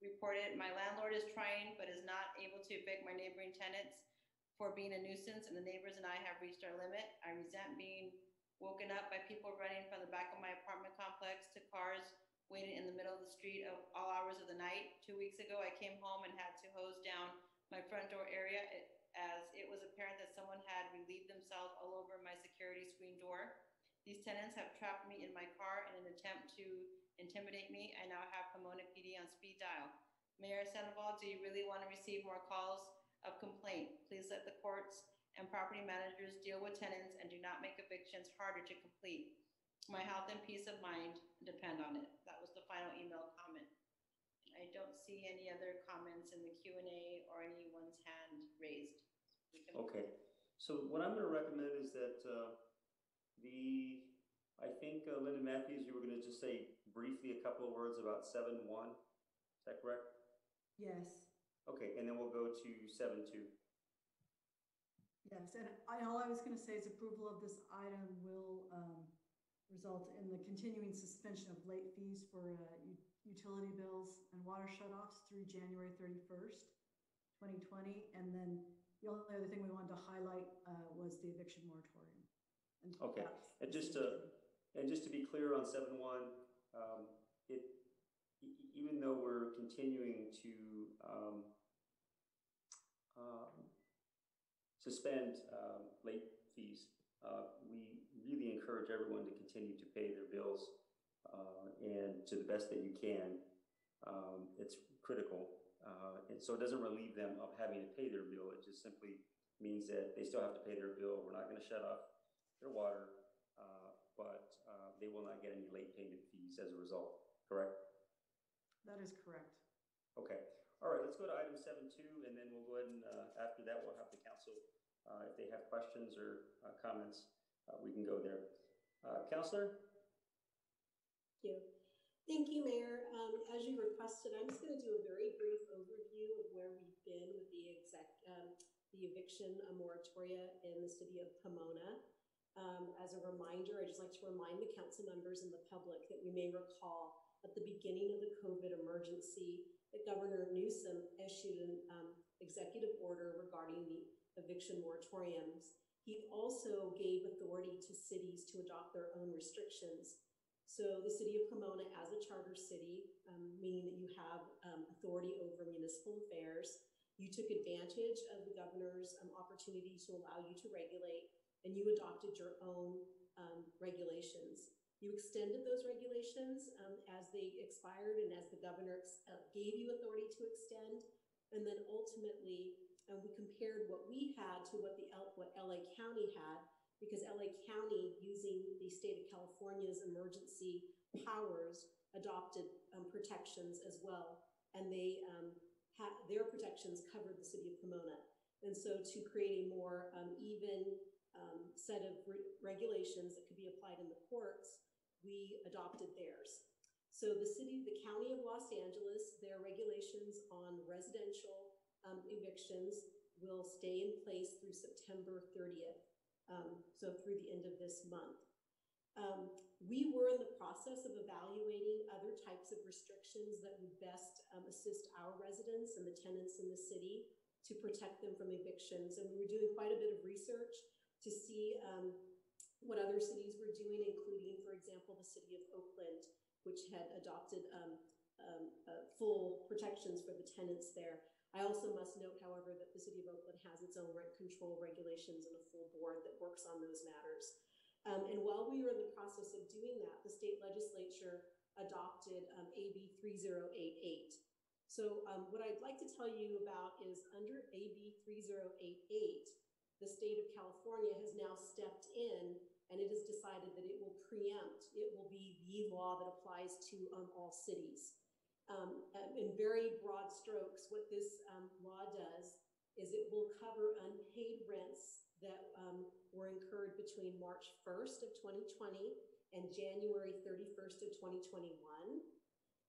reported, my landlord is trying but is not able to evict my neighboring tenants for being a nuisance and the neighbors and I have reached our limit. I resent being woken up by people running from the back of my apartment complex to cars waiting in the middle of the street of all hours of the night. Two weeks ago, I came home and had to hose down my front door area it- as it was apparent that someone had relieved themselves all over my security screen door. These tenants have trapped me in my car in an attempt to intimidate me. I now have Pomona PD on speed dial. Mayor Sandoval, do you really want to receive more calls of complaint? Please let the courts and property managers deal with tenants and do not make evictions harder to complete. My health and peace of mind depend on it. That was the final email comment. I don't see any other comments in the Q and A or anyone's hand raised. Okay, so what I'm gonna recommend is that, uh, the, I think, uh, Linda Matthews, you were gonna just say briefly a couple of words about seven one, is that correct? Yes, Okay, and then we'll go to seven two. yes, and I, all I was gonna say is approval of this item will, um, result in the continuing suspension of late fees for, uh, u- utility bills and water shutoffs through January thirty-first, twenty twenty, and then the only other thing we wanted to highlight, uh, was the eviction moratorium. And Okay, and just to, and just to be clear on seven one, um, it, even though we're continuing to, um, um, suspend, um, late fees, uh, we really encourage everyone to continue to pay their bills, uh, and to the best that you can. Um, it's critical, uh, and so it doesn't relieve them of having to pay their bill. It just simply means that they still have to pay their bill. We're not gonna shut off their water, uh, but, uh, they will not get any late payment fees as a result, correct? That is correct. Okay, all right, let's go to item seven two, and then we'll go ahead and, uh, after that, we'll have the council, uh, if they have questions or, uh, comments, uh, we can go there. Uh, Counselor? Thank you. Thank you, Mayor. Um, as you requested, I'm just gonna do a very brief overview of where we've been with the exec, um, the eviction moratoria in the city of Pomona. Um, as a reminder, I'd just like to remind the council members and the public that we may recall at the beginning of the COVID emergency, that Governor Newsom issued an, um, executive order regarding the eviction moratoriums. He also gave authority to cities to adopt their own restrictions. So the city of Pomona, as a charter city, um, meaning that you have um, authority over municipal affairs, you took advantage of the governor's um, opportunity to allow you to regulate, and you adopted your own um, regulations. You extended those regulations um, as they expired and as the governor uh, gave you authority to extend. And then ultimately, uh, we compared what we had to what the L- what LA County had, because LA County, using the state of California's emergency powers, adopted um, protections as well. And they um, their protections covered the city of Pomona. And so to create a more um, even um, set of re regulations that could be applied in the courts, we adopted theirs. So the city, the county of Los Angeles, their regulations on residential um, evictions will stay in place through September 30th, um, so through the end of this month. Um, we were in the process of evaluating other types of restrictions that would best um, assist our residents and the tenants in the city to protect them from evictions. And we were doing quite a bit of research to see um, what other cities were doing, including, for example, the city of Oakland, which had adopted um, um, uh, full protections for the tenants there. I also must note, however, that the city of Oakland has its own rent control regulations and a full board that works on those matters. Um, and while we were in the process of doing that, the state legislature adopted um, AB 3088. So um, what I'd like to tell you about is under AB 3088, the state of California has now stepped in and it has decided that it will preempt, it will be the law that applies to um, all cities. Um, in very broad strokes, what this um, law does is it will cover unpaid rents that um, were incurred between March 1st of 2020 and January 31st of 2021.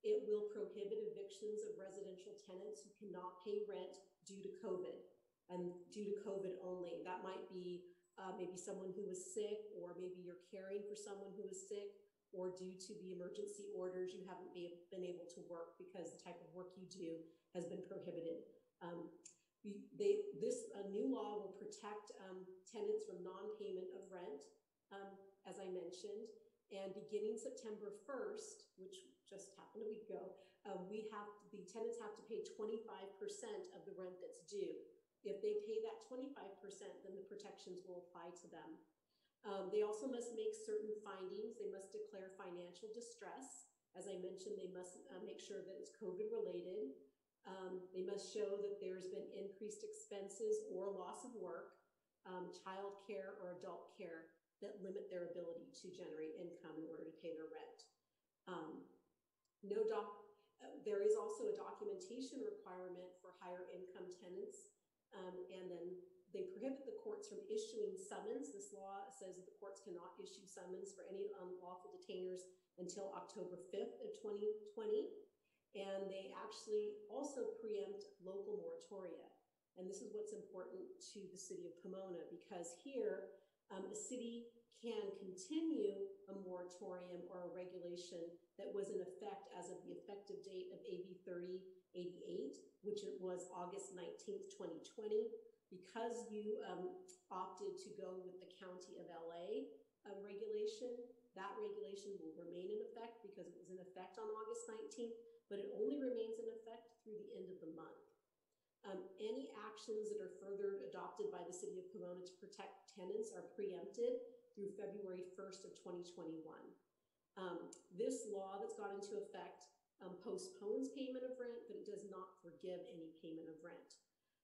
It will prohibit evictions of residential tenants who cannot pay rent due to COVID and due to COVID only. That might be uh, maybe someone who was sick, or maybe you're caring for someone who is sick, or due to the emergency orders, you haven't be, been able to work because the type of work you do has been prohibited. Um, they, this uh, new law will protect um, tenants from non-payment of rent, um, as I mentioned, and beginning September 1st, which just happened a week ago, uh, we have the tenants have to pay 25% of the rent that's due. If they pay that 25%, then the protections will apply to them. Um, they also must make certain findings. They must declare financial distress. As I mentioned, they must uh, make sure that it's COVID related. Um, they must show that there's been increased expenses or loss of work, um, child care or adult care that limit their ability to generate income in order to pay their rent. Um, no doc, uh, there is also a documentation requirement for higher income tenants. Um, and then they prohibit the courts from issuing summons. This law says that the courts cannot issue summons for any unlawful detainers until October 5th of 2020. And they actually also preempt local moratoria. And this is what's important to the city of Pomona because here, um, a city can continue a moratorium or a regulation that was in effect as of the effective date of AB 3088, which it was August 19th, 2020 because you um, opted to go with the County of LA um, regulation, that regulation will remain in effect because it was in effect on August 19th, but it only remains in effect through the end of the month. Um, any actions that are further adopted by the City of Pomona to protect tenants are preempted through February 1st of 2021. Um, this law that's gone into effect um, postpones payment of rent, but it does not forgive any payment of rent.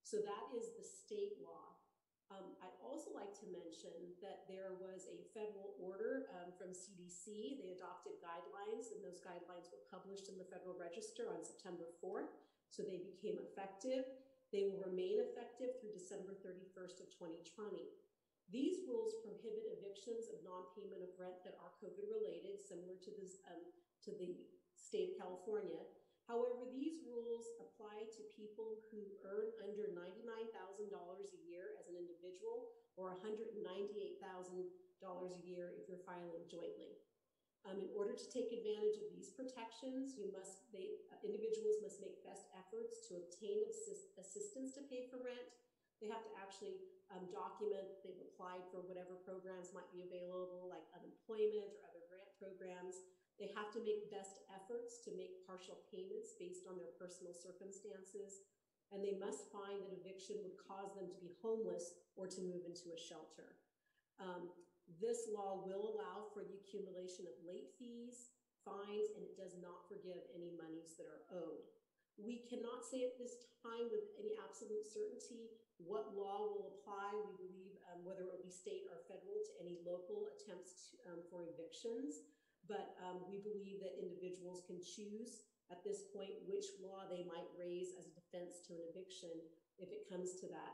So that is the state law. Um, I'd also like to mention that there was a federal order um, from CDC. They adopted guidelines, and those guidelines were published in the Federal Register on September 4th. So they became effective. They will remain effective through December 31st of 2020. These rules prohibit evictions of non-payment of rent that are COVID related, similar to, this, um, to the state of California, However, these rules apply to people who earn under $99,000 a year as an individual or $198,000 a year if you're filing jointly. Um, in order to take advantage of these protections, you must, they, uh, individuals must make best efforts to obtain assist, assistance to pay for rent. They have to actually um, document they've applied for whatever programs might be available, like unemployment or other grant programs. They have to make best efforts to make partial payments based on their personal circumstances, and they must find that eviction would cause them to be homeless or to move into a shelter. Um, this law will allow for the accumulation of late fees, fines, and it does not forgive any monies that are owed. We cannot say at this time with any absolute certainty what law will apply. We believe um, whether it will be state or federal to any local attempts to, um, for evictions. But um, we believe that individuals can choose at this point which law they might raise as a defense to an eviction if it comes to that.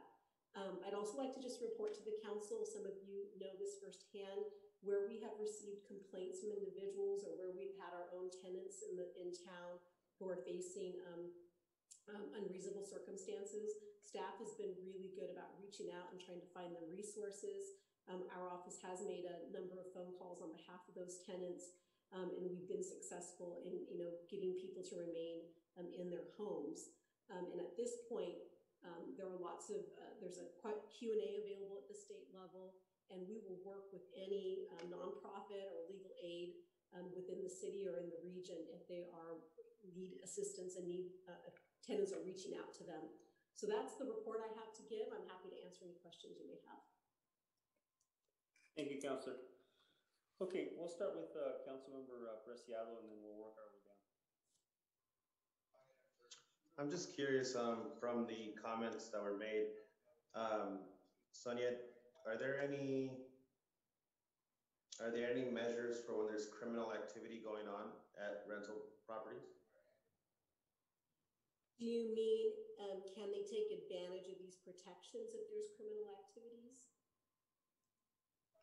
Um, I'd also like to just report to the council, some of you know this firsthand, where we have received complaints from individuals or where we've had our own tenants in the, in town who are facing, um, um, unreasonable circumstances. Staff has been really good about reaching out and trying to find them resources. Um, our office has made a number of phone calls on behalf of those tenants, um, and we've been successful in, you know, getting people to remain um, in their homes. Um, and at this point, um, there are lots of, uh, there's a quite Q&A available at the state level, and we will work with any uh, nonprofit or legal aid within the city or in the region if they are need assistance and need uh, tenants are reaching out to them. So that's the report I have to give. I'm happy to answer any questions you may have. Thank you, Counselor. Okay, we'll start with uh, Councilmember uh, Preciado, and then we'll work our way down. I'm just curious, um, from the comments that were made, um, Sonia, are there any, are there any measures for when there's criminal activity going on at rental properties? Do you mean, um, can they take advantage of these protections if there's criminal activities?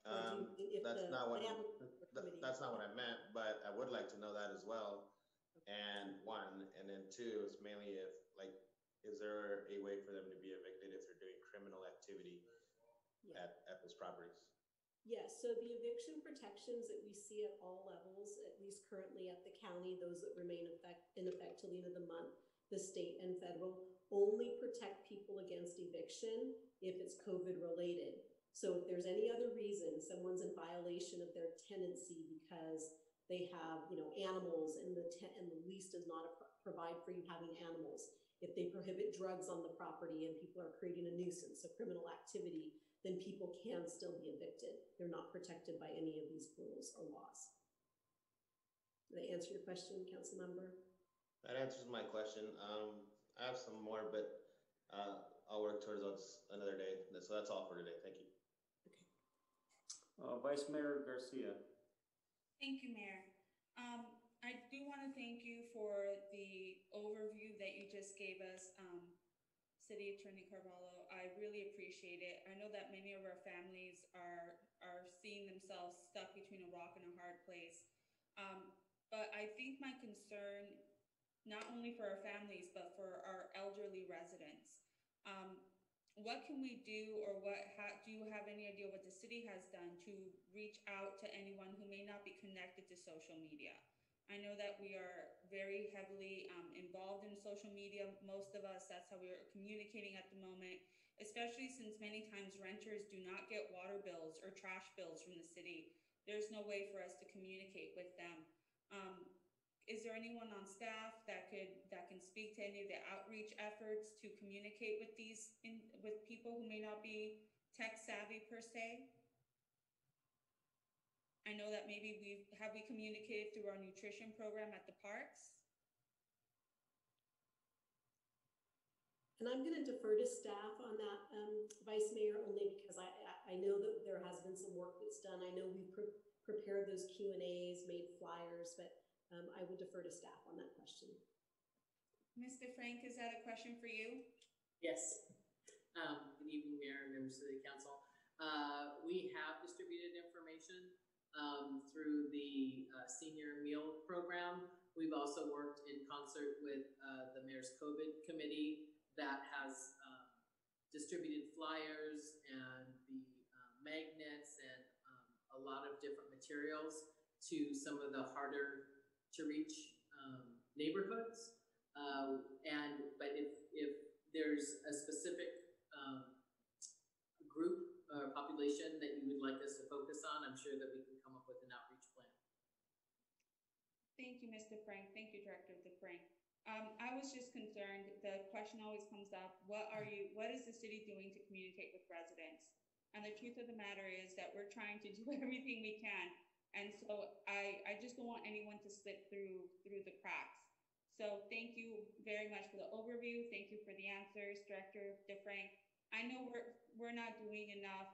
Or do you Um, if that's not what, landlord th- committee- that's not what I meant, but I would like to know that as well. And one, and then two is mainly if, like, is there a way for them to be evicted if they're doing criminal activity Yeah. at, at those properties? Yes, so the eviction protections that we see at all levels, at least currently at the county, those that remain effect, in effect till the end of the month, the state and federal, only protect people against eviction if it's COVID related. So if there's any other reason someone's in violation of their tenancy because they have, you know, animals and the te- and the lease does not pro- provide for you having animals. If they prohibit drugs on the property and people are creating a nuisance, a criminal activity, then people can still be evicted. They're not protected by any of these rules or laws. Did I answer your question, council member? That answers my question. Um, I have some more, but, uh, I'll work towards those another day. So that's all for today. Thank you. Uh, Vice Mayor Garcia. Thank you, Mayor. Um, I do want to thank you for the overview that you just gave us, um, City Attorney Carvalho. I really appreciate it. I know that many of our families are, are seeing themselves stuck between a rock and a hard place. Um, but I think my concern, not only for our families, but for our elderly residents. Um, what can we do or what ha- do you have any idea what the city has done to reach out to anyone who may not be connected to social media? I know that we are very heavily um, involved in social media. Most of us that's how we're communicating at the moment especially since many times renters do not get water bills or trash bills from the city. There's no way for us to communicate with them. Um, is there anyone on staff that could that can speak to any of the outreach efforts to communicate with these in, with people who may not be tech savvy per se i know that maybe we've have we communicated through our nutrition program at the parks And I'm going to defer to staff on that, um, Vice Mayor, only because I, I, know that there has been some work that's done. I know we've pre- prepared those Q and As, made flyers, but um, I would defer to staff on that question. mr frank is that a question for you Yes. Um, good evening, Mayor and members of the council. Uh, we have distributed information, um, through the, uh, senior meal program. We've also worked in concert with, uh, the mayor's COVID committee that has, um, distributed flyers and the, uh, magnets and, um, a lot of different materials to some of the harder to reach, um, neighborhoods. Uh, and, but if, if there's a specific, um, group or population that you would like us to focus on, I'm sure that we can come up with an outreach plan. Thank you, Mr. Frank. Thank you, Director Frank. Um, I was just concerned, the question always comes up, what are you, what is the city doing to communicate with residents? And the truth of the matter is that we're trying to do everything we can. And so I, I just don't want anyone to slip through, through the cracks. So thank you very much for the overview. Thank you for the answers, Director DeFrank. I know we're, we're not doing enough.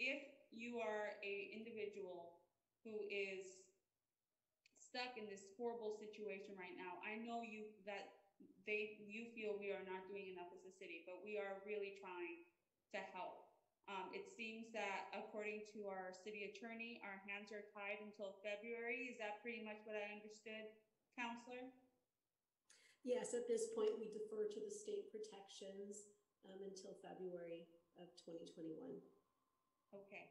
If you are a individual who is stuck in this horrible situation right now, I know you, that they, you feel we are not doing enough as a city, but we are really trying to help. Um, it seems that according to our city attorney, our hands are tied until February. Is that pretty much what I understood, Counselor? Yes, at this point, we defer to the state protections um, until February of 2021. Okay,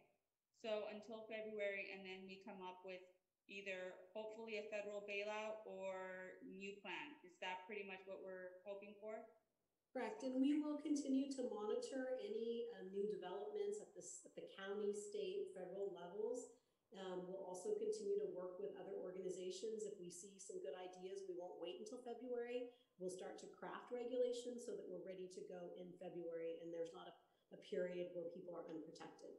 so until February, and then we come up with either hopefully a federal bailout or new plan. Is that pretty much what we're hoping for? Correct, and we will continue to monitor any um, new developments at the, at the county, state, federal levels. Um, We'll also continue to work with other organizations. If we see some good ideas, we won't wait until February. We'll start to craft regulations so that we're ready to go in February and there's not a, a period where people are unprotected.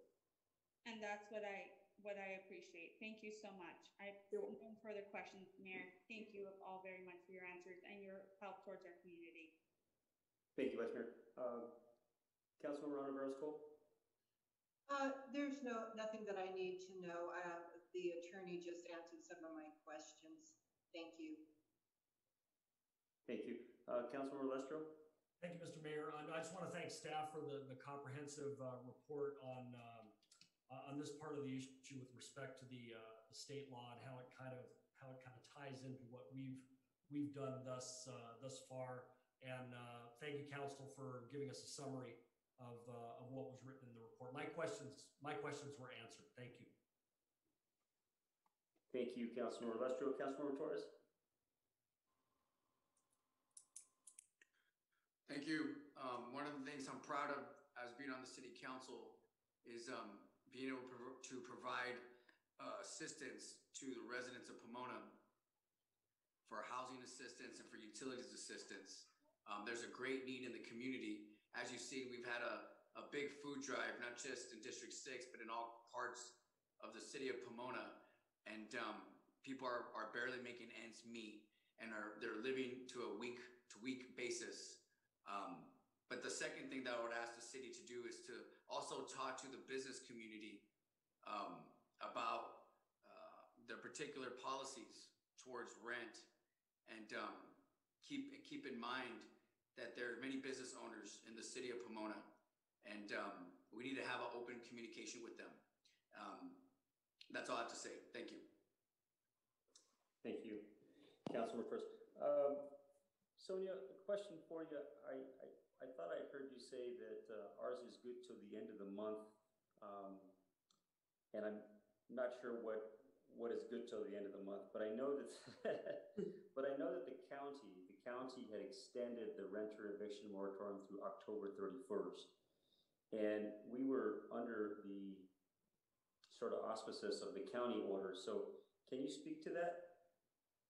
And that's what I, what I appreciate. Thank you so much. I have no further questions, Mayor. Thank you all very much for your answers and your help towards our community. Thank you, Vice Mayor. Uh, Councilmember Rhonda Roscoe? Uh, there's no, nothing that I need to know. Uh, the attorney just answered some of my questions. Thank you. Thank you. Uh, Councilmember Lustro? Thank you, Mr. Mayor. Uh, I just want to thank staff for the, the comprehensive uh, report on, um, uh, on this part of the issue with respect to the, uh, the state law and how it kind of, how it kind of ties into what we've, we've done thus, uh, thus far. And uh, thank you, council, for giving us a summary of, uh, of what was written in the report. My questions, my questions were answered. Thank you. Thank you, Councilmember Lustro. Councilmember Torres? Thank you. Um, one of the things I'm proud of as being on the city council is, um, being able to provide, uh, assistance to the residents of Pomona for housing assistance and for utilities assistance. Um, there's a great need in the community. As you've seen, we've had a, a big food drive, not just in District Six, but in all parts of the city of Pomona. And, um, people are, are barely making ends meet and are, they're living to a week to week basis. Um, but the second thing that I would ask the city to do is to also talk to the business community um, about uh, their particular policies towards rent, and um, keep keep in mind that there are many business owners in the city of Pomona, and um, we need to have an open communication with them. Um, that's all I have to say. Thank you. Thank you. Councilmember First. Um, Sonia, a question for you. I, I, I thought I heard you say that uh, ours is good till the end of the month. Um, and I'm not sure what, what is good till the end of the month, but I know that, but I know that the county, the county had extended the renter eviction moratorium through October thirty-first. And we were under the sort of auspices of the county order. So can you speak to that?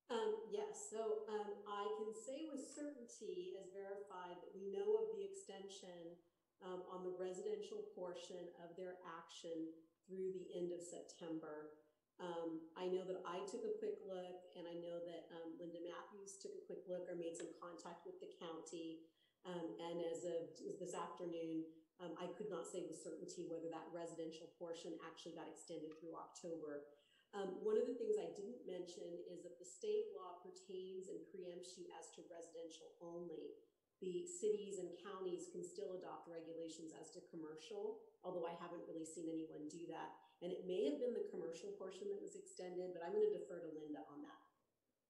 Um, yes, so, um, I can say with certainty as verified that we know of the extension, um, on the residential portion of their action through the end of September. Um, I know that I took a quick look and I know that, um, Linda Matthews took a quick look or made some contact with the county. Um, and as of this afternoon, um, I could not say with certainty whether that residential portion actually got extended through October. Um, one of the things I didn't mention is that the state law pertains and preempts you as to residential only. The cities and counties can still adopt regulations as to commercial, although I haven't really seen anyone do that. And it may have been the commercial portion that was extended, but I'm going to defer to Linda on that.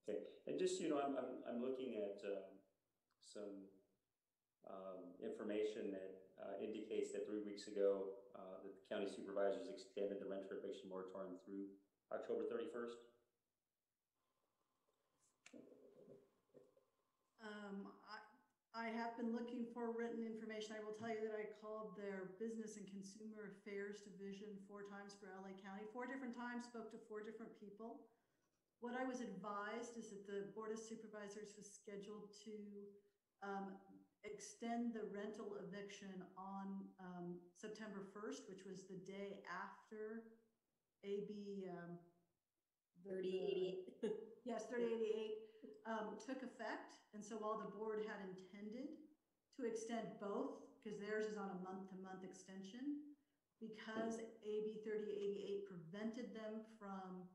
Okay, and just, you know, I'm, I'm, I'm looking at, um, some, um, information that, uh, indicates that three weeks ago, uh, the county supervisors extended the renter eviction moratorium through October thirty-first. Um, I, have been looking for written information. I will tell you that I called their Business and Consumer Affairs Division four times for LA County, four different times, spoke to four different people. What I was advised is that the Board of Supervisors was scheduled to, um, extend the rental eviction on, um, September first, which was the day after AB, um, the- Thirty eighty-eight. Yes, thirty eighty-eight. Um, took effect. And so while the board had intended to extend both, because theirs is on a month-to-month extension, because AB thirty eighty-eight prevented them from,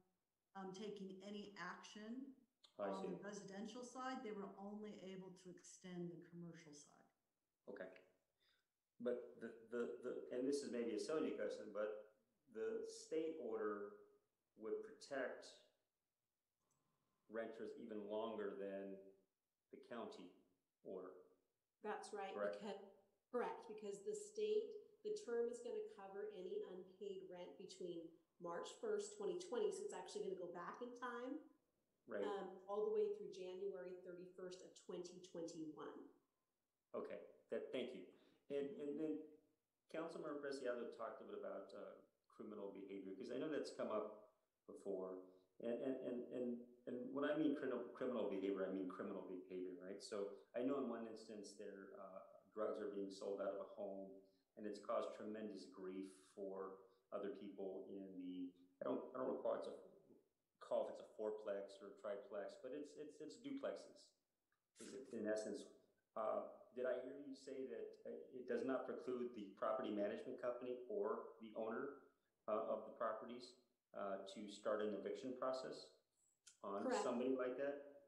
um, taking any action I on see. the residential side, they were only able to extend the commercial side. Okay. But the, the, the, and this is maybe a Sonia question, but the state order would protect renters even longer than the county order. That's right. Correct. because- Correct, because the state, the term is gonna cover any unpaid rent between March first, twenty twenty, so it's actually gonna go back in time. Right. Um, all the way through January thirty-first of twenty twenty-one. Okay, that, thank you. And, and then Councilmember Preciado talked a bit about, uh, criminal behavior, because I know that's come up before. And, and, and, and, and when I mean criminal, criminal behavior, I mean criminal behavior, right? So I know in one instance there, uh, drugs are being sold out of a home and it's caused tremendous grief for other people in the, I don't, I don't recall it's a, call if it's a fourplex or a triplex, but it's, it's, it's duplexes. In essence, uh, did I hear you say that uh, it does not preclude the property management company or the owner uh, of the properties uh, to start an eviction process on Correct. somebody like that?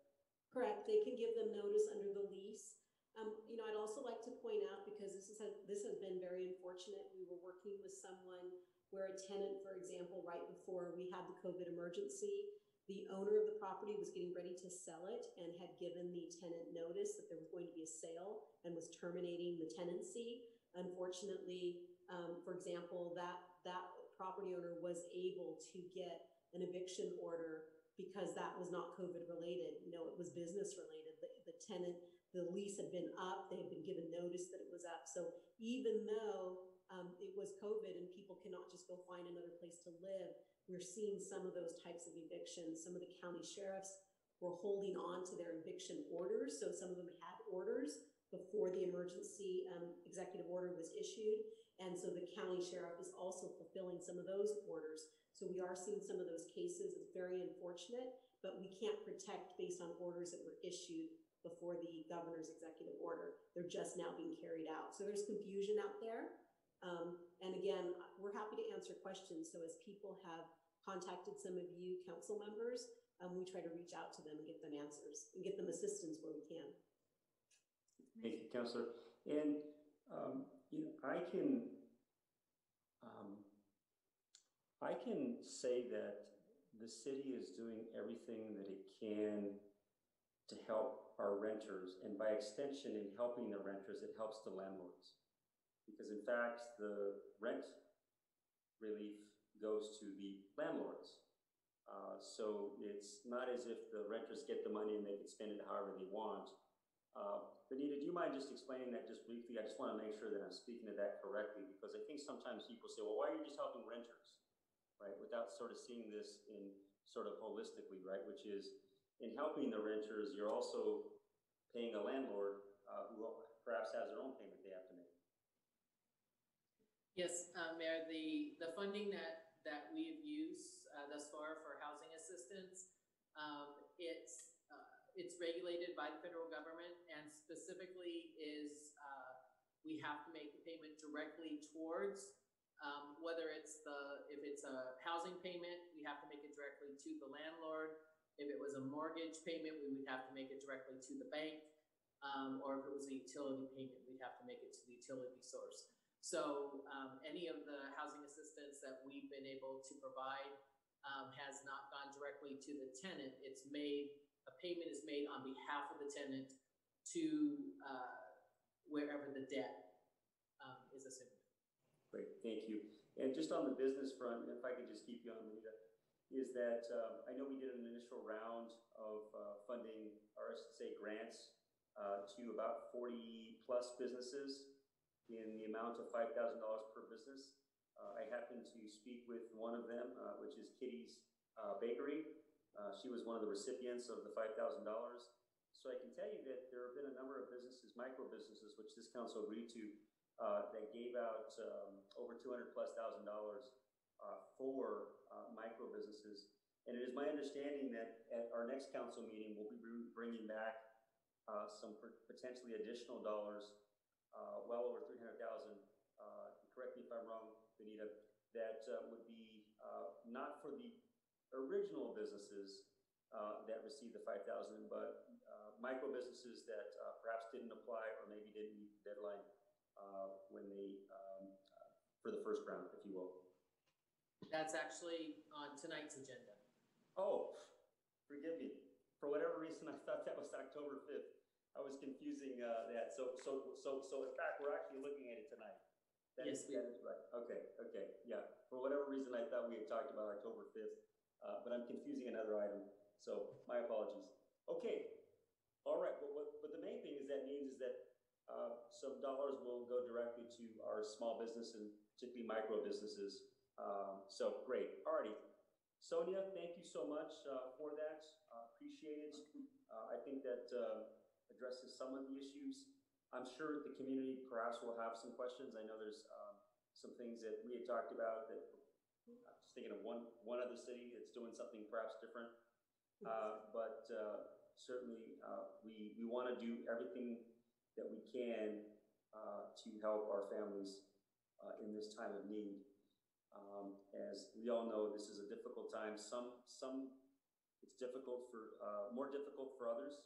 Correct, they can give them notice under the lease. Um, you know, I'd also like to point out, because this is, this has been very unfortunate, we were working with someone where a tenant, for example, right before we had the COVID emergency, the owner of the property was getting ready to sell it and had given the tenant notice that there was going to be a sale and was terminating the tenancy. Unfortunately, um, for example, that, that property owner was able to get an eviction order because that was not COVID related. You know, it was business related. The, the tenant, the lease had been up, they had been given notice that it was up. So even though um, it was COVID and people cannot just go find another place to live, we're seeing some of those types of evictions. Some of the county sheriffs were holding on to their eviction orders. So some of them had orders before the emergency um, executive order was issued. And so the county sheriff is also fulfilling some of those orders. So we are seeing some of those cases. It's very unfortunate, but we can't protect based on orders that were issued before the governor's executive order. They're just now being carried out. So there's confusion out there. Um, and again, we're happy to answer questions. So as people have contacted some of you council members, um, we try to reach out to them and get them answers and get them assistance where we can. Thank you, Counselor. And, um, you know, I can, um, I can say that the city is doing everything that it can to help our renters, and by extension, in helping the renters, it helps the landlords. Because in fact, the rent relief goes to the landlords. Uh, so it's not as if the renters get the money and they can spend it however they want. Uh, Benita, do you mind just explaining that just briefly? I just want to make sure that I'm speaking to that correctly, because I think sometimes people say, well, why are you just helping renters? Right, without sort of seeing this in sort of holistically, right? Which is, in helping the renters, you're also paying a landlord uh, who perhaps has their own payment they have to make. Yes, uh, Mayor, the, the funding that, that we've used uh, thus far for housing assistance, um, it's, it's regulated by the federal government and specifically is, uh, we have to make the payment directly towards, um, whether it's the, if it's a housing payment, we have to make it directly to the landlord. If it was a mortgage payment, we would have to make it directly to the bank. Um, or if it was a utility payment, we'd have to make it to the utility source. So um, any of the housing assistance that we've been able to provide um, has not gone directly to the tenant. It's made, payment is made on behalf of the tenant to uh, wherever the debt um, is assumed. Great, thank you. And just on the business front, if I could just keep you on, Benita, is that um, I know we did an initial round of uh, funding, say grants, uh, to about 40 plus businesses in the amount of $5,000 per business. Uh, I happened to speak with one of them, uh, which is Kitty's uh, Bakery. Uh, she was one of the recipients of the $5,000. So I can tell you that there have been a number of businesses, micro businesses, which this council agreed to, uh, that gave out um, over 200 plus thousand dollars uh, for uh, micro businesses. And it is my understanding that at our next council meeting, we'll be bringing back uh, some potentially additional dollars, uh, well over three hundred thousand. Uh, correct me if I'm wrong, Benita, that would be not for the original businesses uh, that received the five thousand, but uh, micro businesses that uh, perhaps didn't apply or maybe didn't meet the deadline uh, when they, um, uh, for the first round, if you will. That's actually on tonight's agenda. Oh, forgive me. For whatever reason, I thought that was October fifth. I was confusing uh, that. So, so, so, so in fact, we're actually looking at it tonight. That is- Yes, we- That is right. Okay, okay, yeah. For whatever reason, I thought we had talked about October fifth, uh, but I'm confusing another item. So my apologies. Okay, all right. But what, but the main thing is that means is that uh, some dollars will go directly to our small business and particularly micro businesses. Um, so great. Alrighty. Sonia, thank you so much uh, for that. Uh, appreciate it. Uh, I think that uh, addresses some of the issues. I'm sure the community perhaps will have some questions. I know there's um, some things that we had talked about that I'm just thinking of one one other city that's doing something perhaps different. Uh, but uh, certainly, uh, we we want to do everything that we can uh, to help our families uh, in this time of need. Um, as we all know, this is a difficult time. Some some it's difficult for uh, more difficult for others,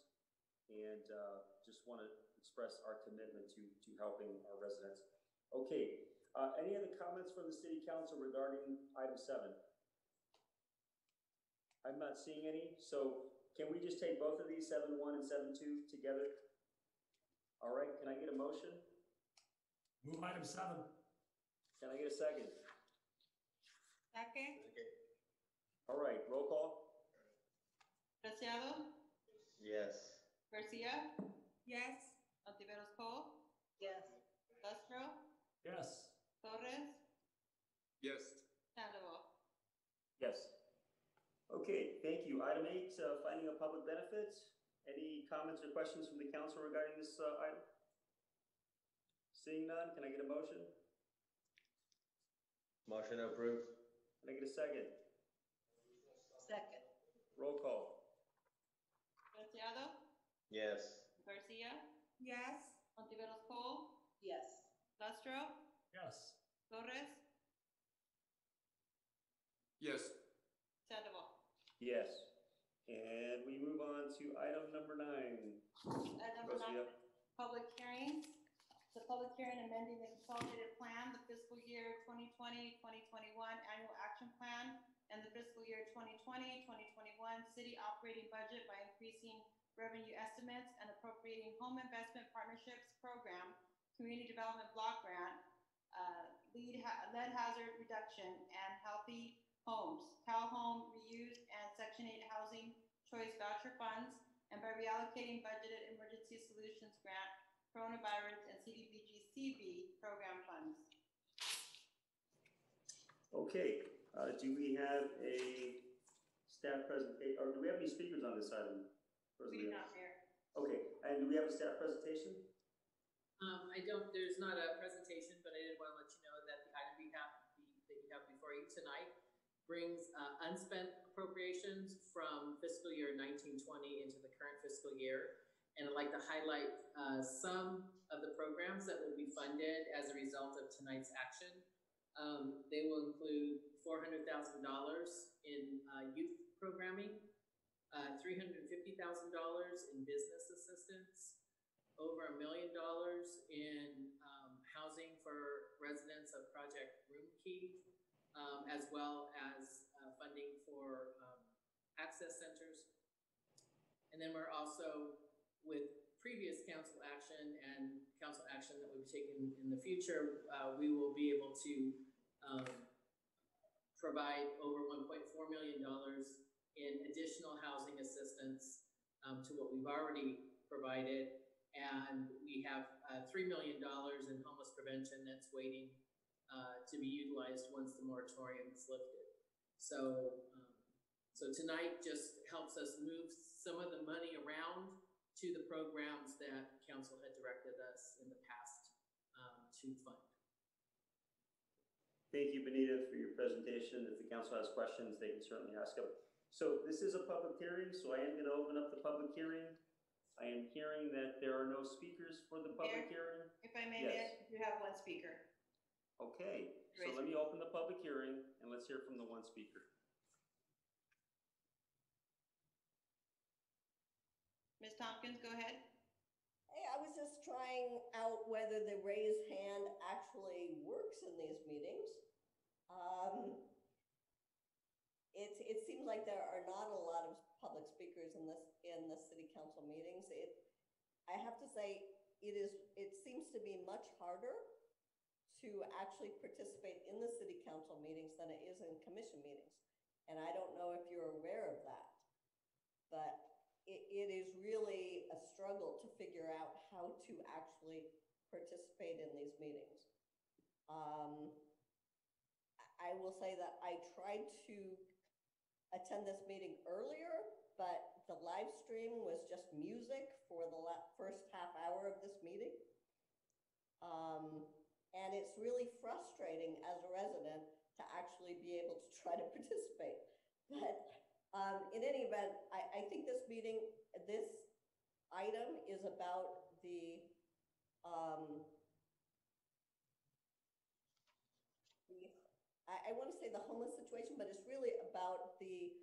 and uh, just want to express our commitment to to helping our residents. Okay. Uh, any other comments from the city council regarding item seven? I'm not seeing any, so can we just take both of these, seven one and seven two, together? All right, can I get a motion? Move item seven. Can I get a second? Second. All right, roll call? Preciado, Yes. Garcia, Yes. Ontiveros Cole, Yes. Lustro, Yes. Torres, Yes. Sandoval. Yes. Okay, thank you. Item eight, uh, finding of public benefits. Any comments or questions from the council regarding this, uh, item? Seeing none, can I get a motion? Motion approved. Can I get a second? Second. Roll call? Preciado, Yes. Garcia, Yes. Ontiveros Cole, Yes. Lustro, Yes. Torres, Yes. Sandoval. Yes. And we move on to item number nine. Item number nine, public hearing. The public hearing amending the consolidated plan, the fiscal year 2020-2021 annual action plan, and the fiscal year 2020-2021 city operating budget by increasing revenue estimates and appropriating home investment partnerships program, community development block grant, uh, lead, ha- lead hazard reduction, and healthy homes, CalHome reuse, and Section 8 housing choice voucher funds, and by reallocating budgeted emergency solutions grant, coronavirus, and CDBG CV program funds. Okay, uh, do we have a staff presentation, or do we have any speakers on this item? We do not, Mayor. Okay, and do we have a staff presentation? Um, I don't, there's not a presentation, but I did want to let you know that the item we have, the- that you have before you tonight brings, uh, unspent appropriations from fiscal year nineteen twenty into the current fiscal year. And I'd like to highlight, uh, some of the programs that will be funded as a result of tonight's action. Um, they will include four hundred thousand dollars in, uh, youth programming, uh, three hundred and fifty thousand dollars in business assistance, over a million dollars in um, housing for residents of Project Roomkey, um, as well as uh, funding for um, access centers. And then we're also, with previous council action and council action that we've taken in the future, uh, we will be able to um, provide over $1.4 million in additional housing assistance um, to what we've already provided. And we have uh, $3 million in homeless prevention that's waiting uh, to be utilized once the moratorium is lifted. So, um, so tonight just helps us move some of the money around to the programs that council had directed us in the past um, to fund. Thank you, Benita, for your presentation. If the council has questions, they can certainly ask them. So this is a public hearing, so I am gonna open up the public hearing. I am hearing that there are no speakers for the public hearing. If I may, Yes. Mayor, you have one speaker. Okay, so Raise- let me open the public hearing and let's hear from the one speaker. Ms. Tompkins, go ahead. Hey, I was just trying out whether the raise hand actually works in these meetings. Um, it, it seems like there are not a lot of public speakers in this, in the city council meetings. It, I have to say, it is, it seems to be much harder to actually participate in the city council meetings than it is in commission meetings. And I don't know if you're aware of that. But it, it is really a struggle to figure out how to actually participate in these meetings. Um, I I will say that I tried to attend this meeting earlier, but the live stream was just music for the first half hour of this meeting. Um, and it's really frustrating as a resident to actually be able to try to participate. But um, in any event, I, I think this meeting, this item is about the, um, the, I, I want to say the homeless situation, but it's really about the,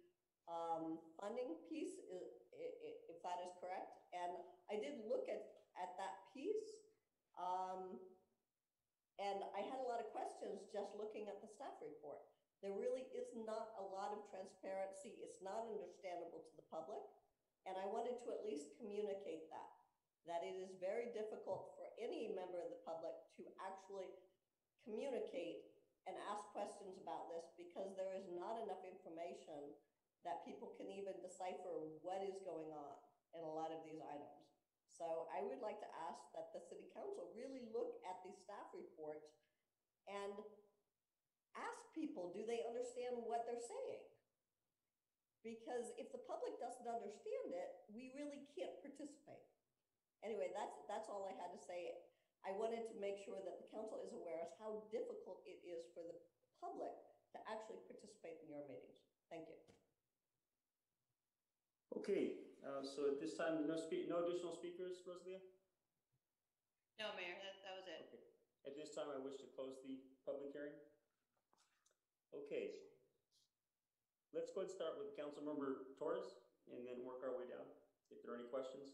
um, funding piece, if that is correct. And I did look at, at that piece. Um, and I had a lot of questions just looking at the staff report. There really is not a lot of transparency. It's not understandable to the public. And I wanted to at least communicate that, that it is very difficult for any member of the public to actually communicate and ask questions about this because there is not enough information that people can even decipher what is going on in a lot of these items. So I would like to ask that the city council really look at the staff report and ask people, do they understand what they're saying? Because if the public doesn't understand it, we really can't participate. Anyway, that's, that's all I had to say. I wanted to make sure that the council is aware of how difficult it is for the public to actually participate in your meetings. Thank you. Okay, uh, so at this time, no speak, no additional speakers, Rosalia? No, Mayor, that, that was it. Okay. At this time, I wish to close the public hearing. Okay. Let's go and start with Councilmember Torres and then work our way down, if there are any questions.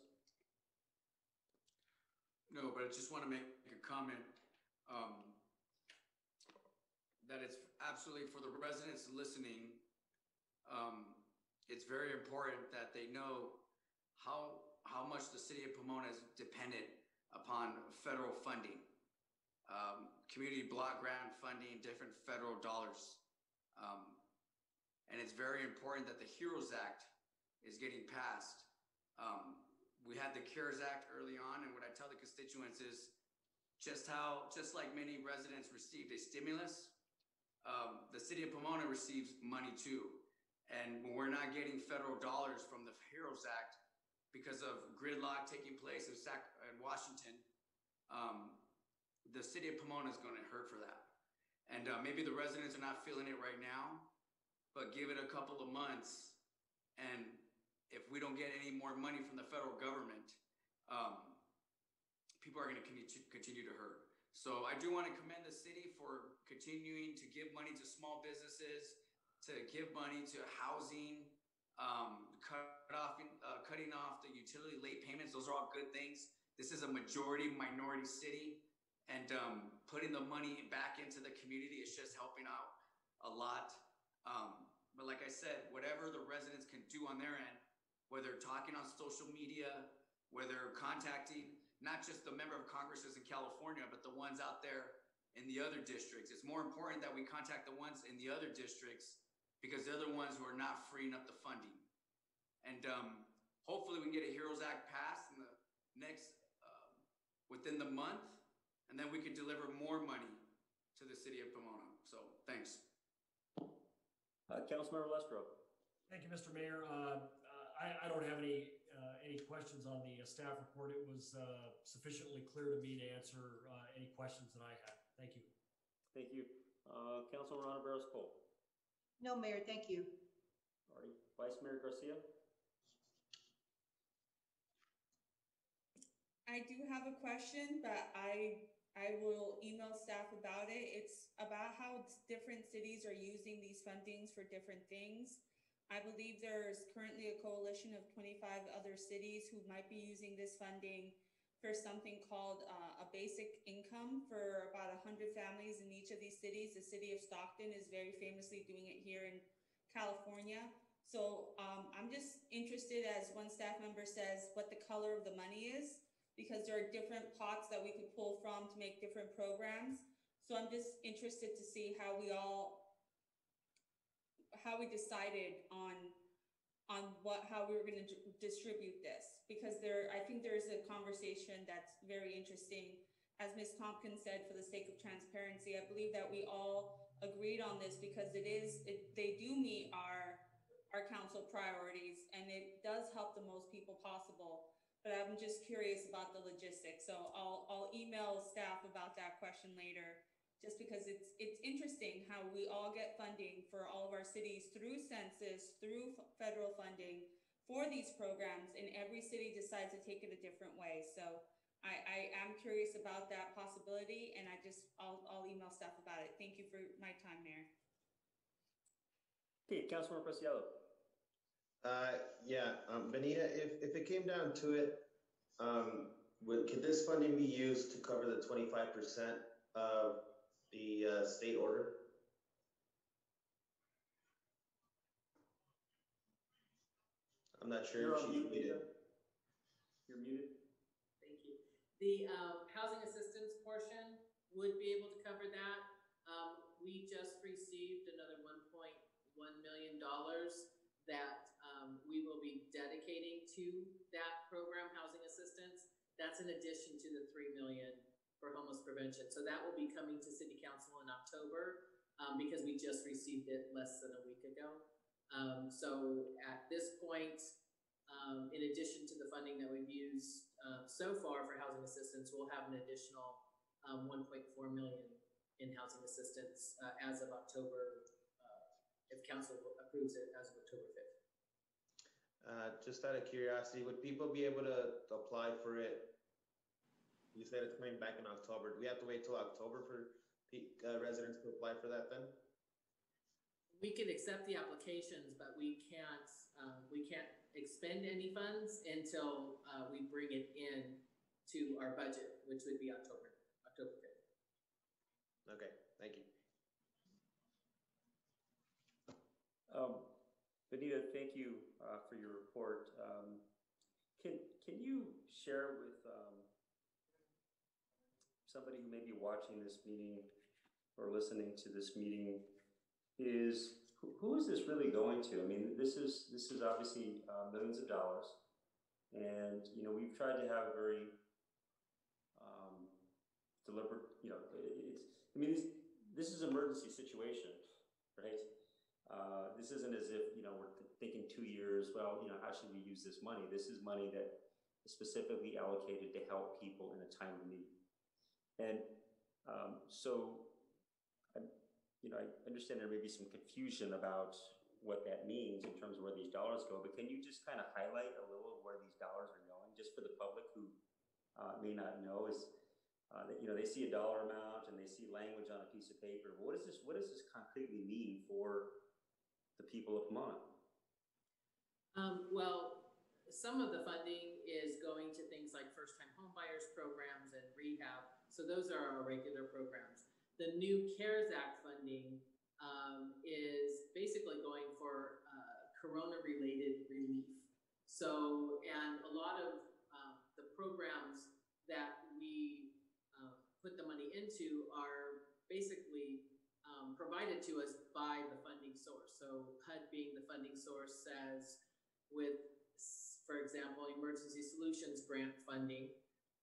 No, but I just want to make a comment, um, that it's absolutely for the residents listening, um, it's very important that they know how, how much the city of Pomona is dependent upon federal funding. Um, community block grant funding, different federal dollars. Um, and it's very important that the HEROES Act is getting passed. Um, we had the CARES Act early on, and what I tell the constituents is just how, just like many residents received a stimulus, um, the city of Pomona receives money too. And when we're not getting federal dollars from the HEROES Act because of gridlock taking place in Sac, in Washington, um, the city of Pomona is going to hurt for that. And uh, maybe the residents are not feeling it right now, but give it a couple of months and if we don't get any more money from the federal government, um, people are going to continue, to hurt. So I do want to commend the city for continuing to give money to small businesses, to give money to housing, um, cut off, uh, cutting off the utility late payments. Those are all good things. This is a majority minority city, and um, putting the money back into the community is just helping out a lot. Um, but like I said, whatever the residents can do on their end, whether talking on social media, whether contacting not just the member of Congresses in California, but the ones out there in the other districts. It's more important that we contact the ones in the other districts because they're the ones who are not freeing up the funding. And um, hopefully we can get a HEROES Act passed in the next, um, within the month, and then we can deliver more money to the city of Pomona. So thanks. Uh, Councilmember Lustro. Thank you, Mr. Mayor. Uh, I, I don't have any, uh, any questions on the uh, staff report. It was uh, sufficiently clear to me to answer uh, any questions that I had. Thank you. Thank you. Uh, Councilmember Ontiveros Cole. No, Mayor, thank you. Alrighty, Vice Mayor Garcia? I do have a question, but I, I will email staff about it. It's about how different cities are using these fundings for different things. I believe there's currently a coalition of twenty-five other cities who might be using this funding for something called uh, a basic income for about hundred families in each of these cities. The city of Stockton is very famously doing it here in California. So um, I'm just interested, as one staff member says, what the color of the money is because there are different pots that we could pull from to make different programs. So I'm just interested to see how we all, how we decided on, on what, how we were gonna d- distribute this. Because there, I think there's a conversation that's very interesting. As Ms. Tompkins said, for the sake of transparency, I believe that we all agreed on this because it is, it, they do meet our, our council priorities and it does help the most people possible but I'm just curious about the logistics, so I'll, I'll email staff about that question later. Just because it's, it's interesting how we all get funding for all of our cities through census, through f- federal funding for these programs, and every city decides to take it a different way, so I, I am curious about that possibility, and I just, I'll, I'll email staff about it. Thank you for my time, Mayor. Okay, Councilmember Preciado? Uh, yeah, um, Benita, if, if it came down to it, um, would, could this funding be used to cover the twenty-five percent of the, uh, state order? I'm not sure You're if she's mute, muted. You're muted. Thank you. The um, housing assistance portion would be able to cover that. Um, We just received another $1.1 million that um, we will be dedicating to that program, housing assistance. That's in addition to the 3 million for homeless prevention. So that will be coming to city council in October um, because we just received it less than a week ago. Um, So at this point, um, in addition to the funding that we've used, um, so far for housing assistance, we'll have an additional, um, one point four million in housing assistance, uh, as of October, uh, if council approves it as of October fifth. Uh, just out of curiosity, would people be able to apply for it? You said it's coming back in October. Do we have to wait till October for pe- uh, residents to apply for that then? We can accept the applications, but we can't, um, we can't expend any funds until, uh, we bring it in to our budget, which would be October, October fifth. Okay, thank you. Um, Benita, thank you, uh, for your report. Um, can, can you share with, um, somebody who may be watching this meeting or listening to this meeting is, who, who is this really going to? I mean, this is, this is obviously, uh, millions of dollars. And, you know, we've tried to have a very, um, deliberate, you know, it's, I mean, this, this is an emergency situation, right? Uh, this isn't as if, you know, we're thinking two years, well, you know, how should we use this money? This is money that is specifically allocated to help people in a time of need. And, um, so, I, you know, I understand there may be some confusion about what that means in terms of where these dollars go, but can you just kind of highlight a little of where these dollars are going, just for the public who, uh, may not know, is, uh, that, you know, they see a dollar amount and they see language on a piece of paper. What does this, what does this concretely mean for the people of Pomona? Um, well, some of the funding is going to things like first-time homebuyers programs and rehab. So those are our regular programs. The new CARES Act funding, um, is basically going for, uh, corona-related relief. So, and a lot of, um, the programs that we, um, put the money into are basically, um, provided to us by the funding source. So HUD being the funding source says with, for example, emergency solutions grant funding,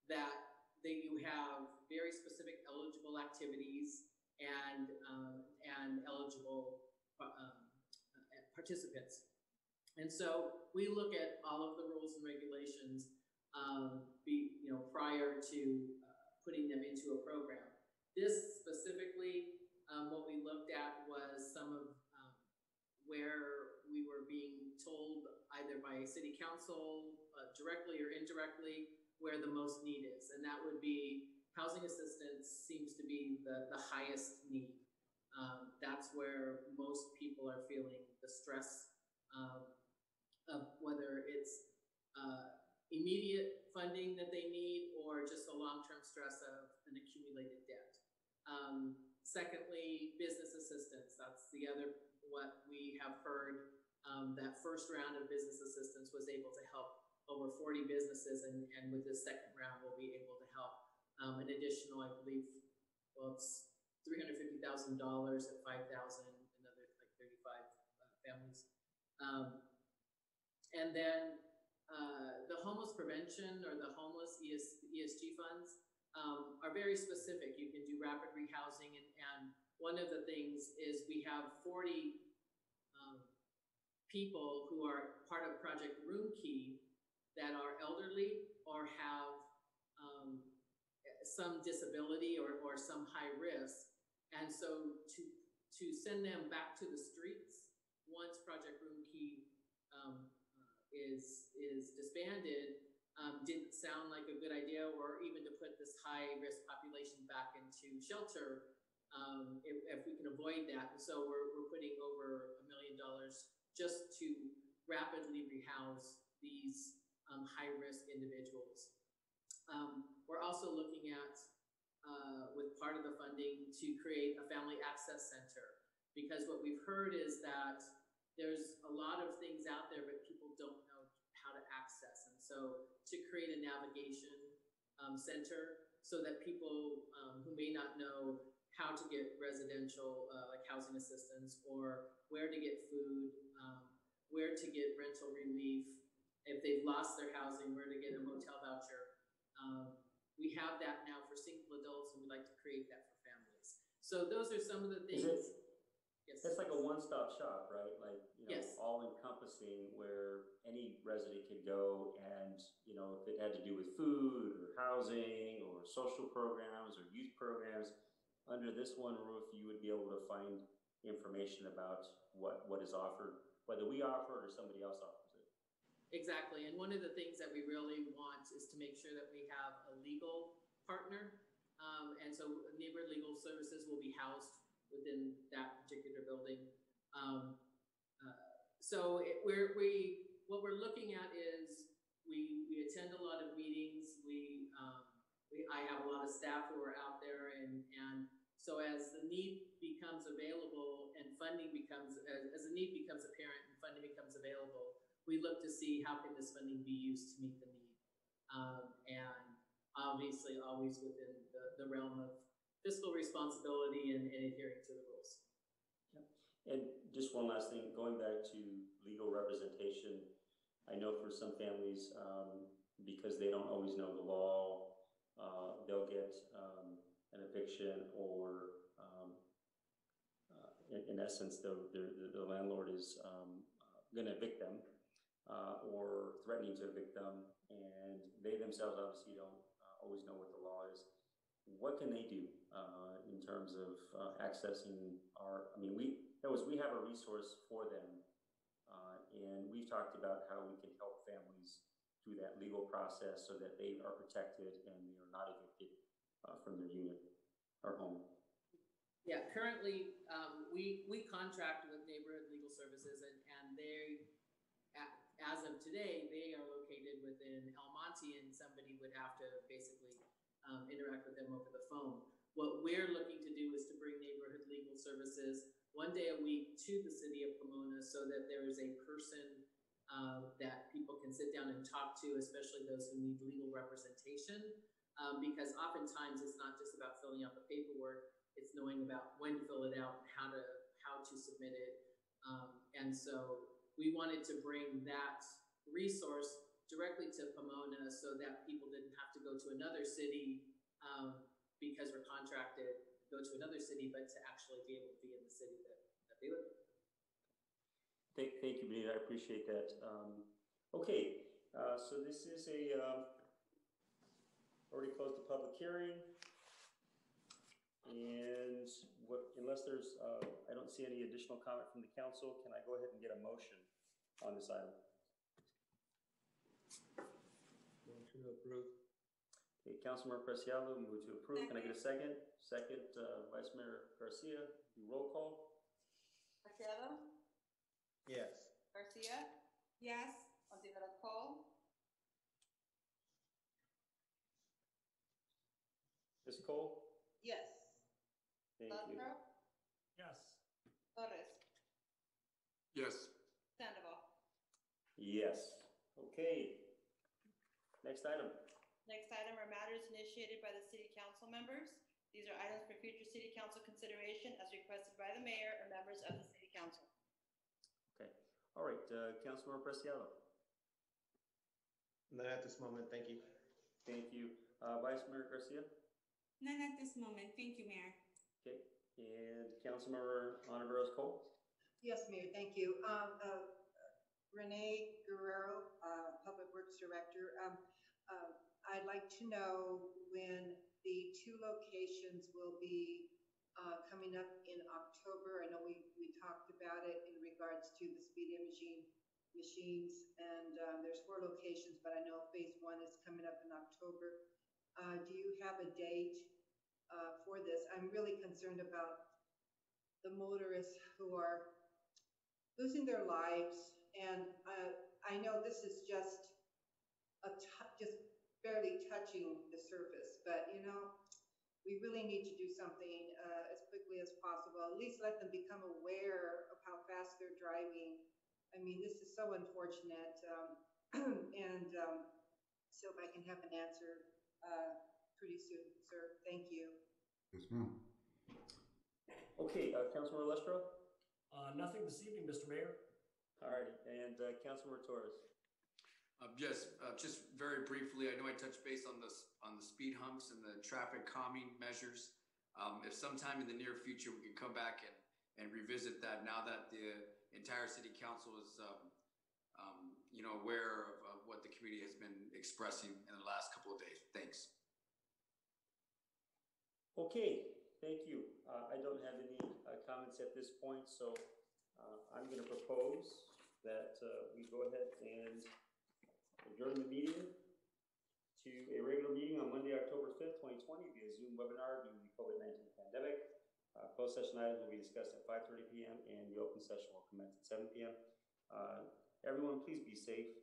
that, that you have very specific eligible activities and, um, and eligible, uh, um, participants. And so we look at all of the rules and regulations, um, be, you know, prior to, uh, putting them into a program. This specifically, um, what we looked at was some of, um, where we were being told either by city council uh, directly or indirectly where the most need is. And that would be housing assistance seems to be the, the highest need. Um, that's where most people are feeling the stress um, of whether it's uh, immediate funding that they need or just the long-term stress of an accumulated debt. Um, secondly, business assistance. That's the other what we have heard. Um, that first round of business assistance was able to help over 40 businesses, and, and with this second round, we'll be able to help um, an additional, I believe, well, it's $350,000 at 5,000, another like 35 uh, families. Um, and then uh, the homeless prevention or the homeless ES, ESG funds um, are very specific. You can do rapid rehousing, and, and one of the things is we have 40 um, people who are part of Project Roomkey that are elderly or have um, some disability or, or some high risk. And so to, to send them back to the streets once Project Roomkey um, uh, is, is disbanded um, didn't sound like a good idea, or even to put this high risk population back into shelter um, if, if we can avoid that. And so we're, we're putting over a million dollars just to rapidly rehouse these um, high risk individuals. Um, we're also looking at, uh, with part of the funding, to create a family access center. Because what we've heard is that there's a lot of things out there, but people don't know how to access. And so to create a navigation um, center so that people um, who may not know how to get residential, uh, like housing assistance, or where to get food, um, where to get rental relief, if they've lost their housing, where to get a motel voucher. Um, we have that now for single adults, and we'd like to create that for families. So those are some of the things. it- Yes. It's like a one-stop shop, right? Like, you know, Yes. all encompassing where any resident could go and, you know, if it had to do with food or housing or social programs or youth programs, under this one roof, you would be able to find information about what, what is offered, whether we offer it or somebody else offers it. Exactly, and one of the things that we really want is to make sure that we have a legal partner. Um, and so Neighborhood Legal Services will be housed within that particular building. Um, uh, so it, we're, we, what we're looking at is we, we attend a lot of meetings. We, um, we, I have a lot of staff who are out there and, and so as the need becomes available and funding becomes, as, as the need becomes apparent and funding becomes available, we look to see how can this funding be used to meet the need. Um, and obviously always within the, the realm of fiscal responsibility and, and adhering to the rules. And just one last thing, going back to legal representation, I know for some families, um, because they don't always know the law, uh, they'll get, um, an eviction or, um, uh, in, in essence, the, the, the landlord is, um, uh, gonna evict them, uh, or threatening to evict them, and they themselves obviously don't, uh, always know what the law is. What can they do, uh, in terms of, uh, accessing our, I mean, we, that was, we have a resource for them. And we've talked about how we can help families through that legal process so that they are protected and they are not evicted, from their unit or home. Yeah, currently, um, we, we contract with Neighborhood Legal Services and, and they, as of today, they are located within El Monte and somebody would have to basically, um, interact with them over the phone. What we're looking to do is to bring Neighborhood Legal Services one day a week to the city of Pomona so that there is a person, um, that people can sit down and talk to, especially those who need legal representation. Um, because oftentimes it's not just about filling out the paperwork, it's knowing about when to fill it out and how to, how to submit it. Um, and so we wanted to bring that resource directly to Pomona so that people didn't have to go to another city, um, because we're contracted, go to another city, but to actually be able to be in the city that, that they live in. Thank, thank you, Benita, I appreciate that. Um, okay, uh, so this is a, um, already closed the public hearing. And what, unless there's, uh, I don't see any additional comment from the council, can I go ahead and get a motion on this item? Motion approved. Okay, Councilmember Preciado, move to approve. Can I get a second? Second, uh, Vice Mayor Garcia, do roll call. Preciado, Yes. Garcia, Yes. Ontiveros Cole, Ms. Cole? Yes. Thank you. Lustro, Yes. Torres, Yes. Sandoval. Yes. Okay. Next item. Next item are matters initiated by the city council members. These are items for future city council consideration as requested by the mayor or members of the city council. Okay. All right, uh, Councilmember Preciado. None at this moment, thank you. Thank you. Uh, Vice Mayor Garcia? None at this moment. Thank you, Mayor. Okay. And Councilmember Ontiveros Cole? Yes, Mayor, thank you. Um, uh, Renee Guerrero, uh, Public Works Director. Um, uh, I'd like to know when the two locations will be, uh, coming up in October. I know we, we talked about it in regards to the speed imaging machines, and, um, there's four locations, but I know phase one is coming up in October. Uh, do you have a date, uh, for this? I'm really concerned about the motorists who are losing their lives. And uh, I know this is just a just barely touching the surface, but you know, we really need to do something uh, as quickly as possible. At least let them become aware of how fast they're driving. I mean, this is so unfortunate. Um, and um, so if I can have an answer uh, pretty soon, sir. Thank you. Yes, ma'am. Okay, uh, Councilmember Lustro? Uh, nothing this evening, Mr. Mayor. All righty, and uh, Councilmember Torres? Uh, yes, uh, just very briefly, I know I touched base on this, on the speed humps and the traffic calming measures. Um, if sometime in the near future, we can come back and, and revisit that now that the entire city council is, um, um, you know, aware of, of what the community has been expressing in the last couple of days. Thanks. Okay, thank you. Uh, I don't have any uh, comments at this point, so uh, I'm going to propose that uh, we go ahead and adjourn the meeting to a regular meeting on Monday, October 5th, 2020 via Zoom webinar due to the COVID-19 pandemic. Uh, Closed session items will be discussed at 5:30 PM and the open session will commence at 7 PM. Uh, Everyone, please be safe.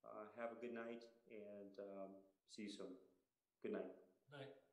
Uh, Have a good night and um, see you soon. Good night. Night.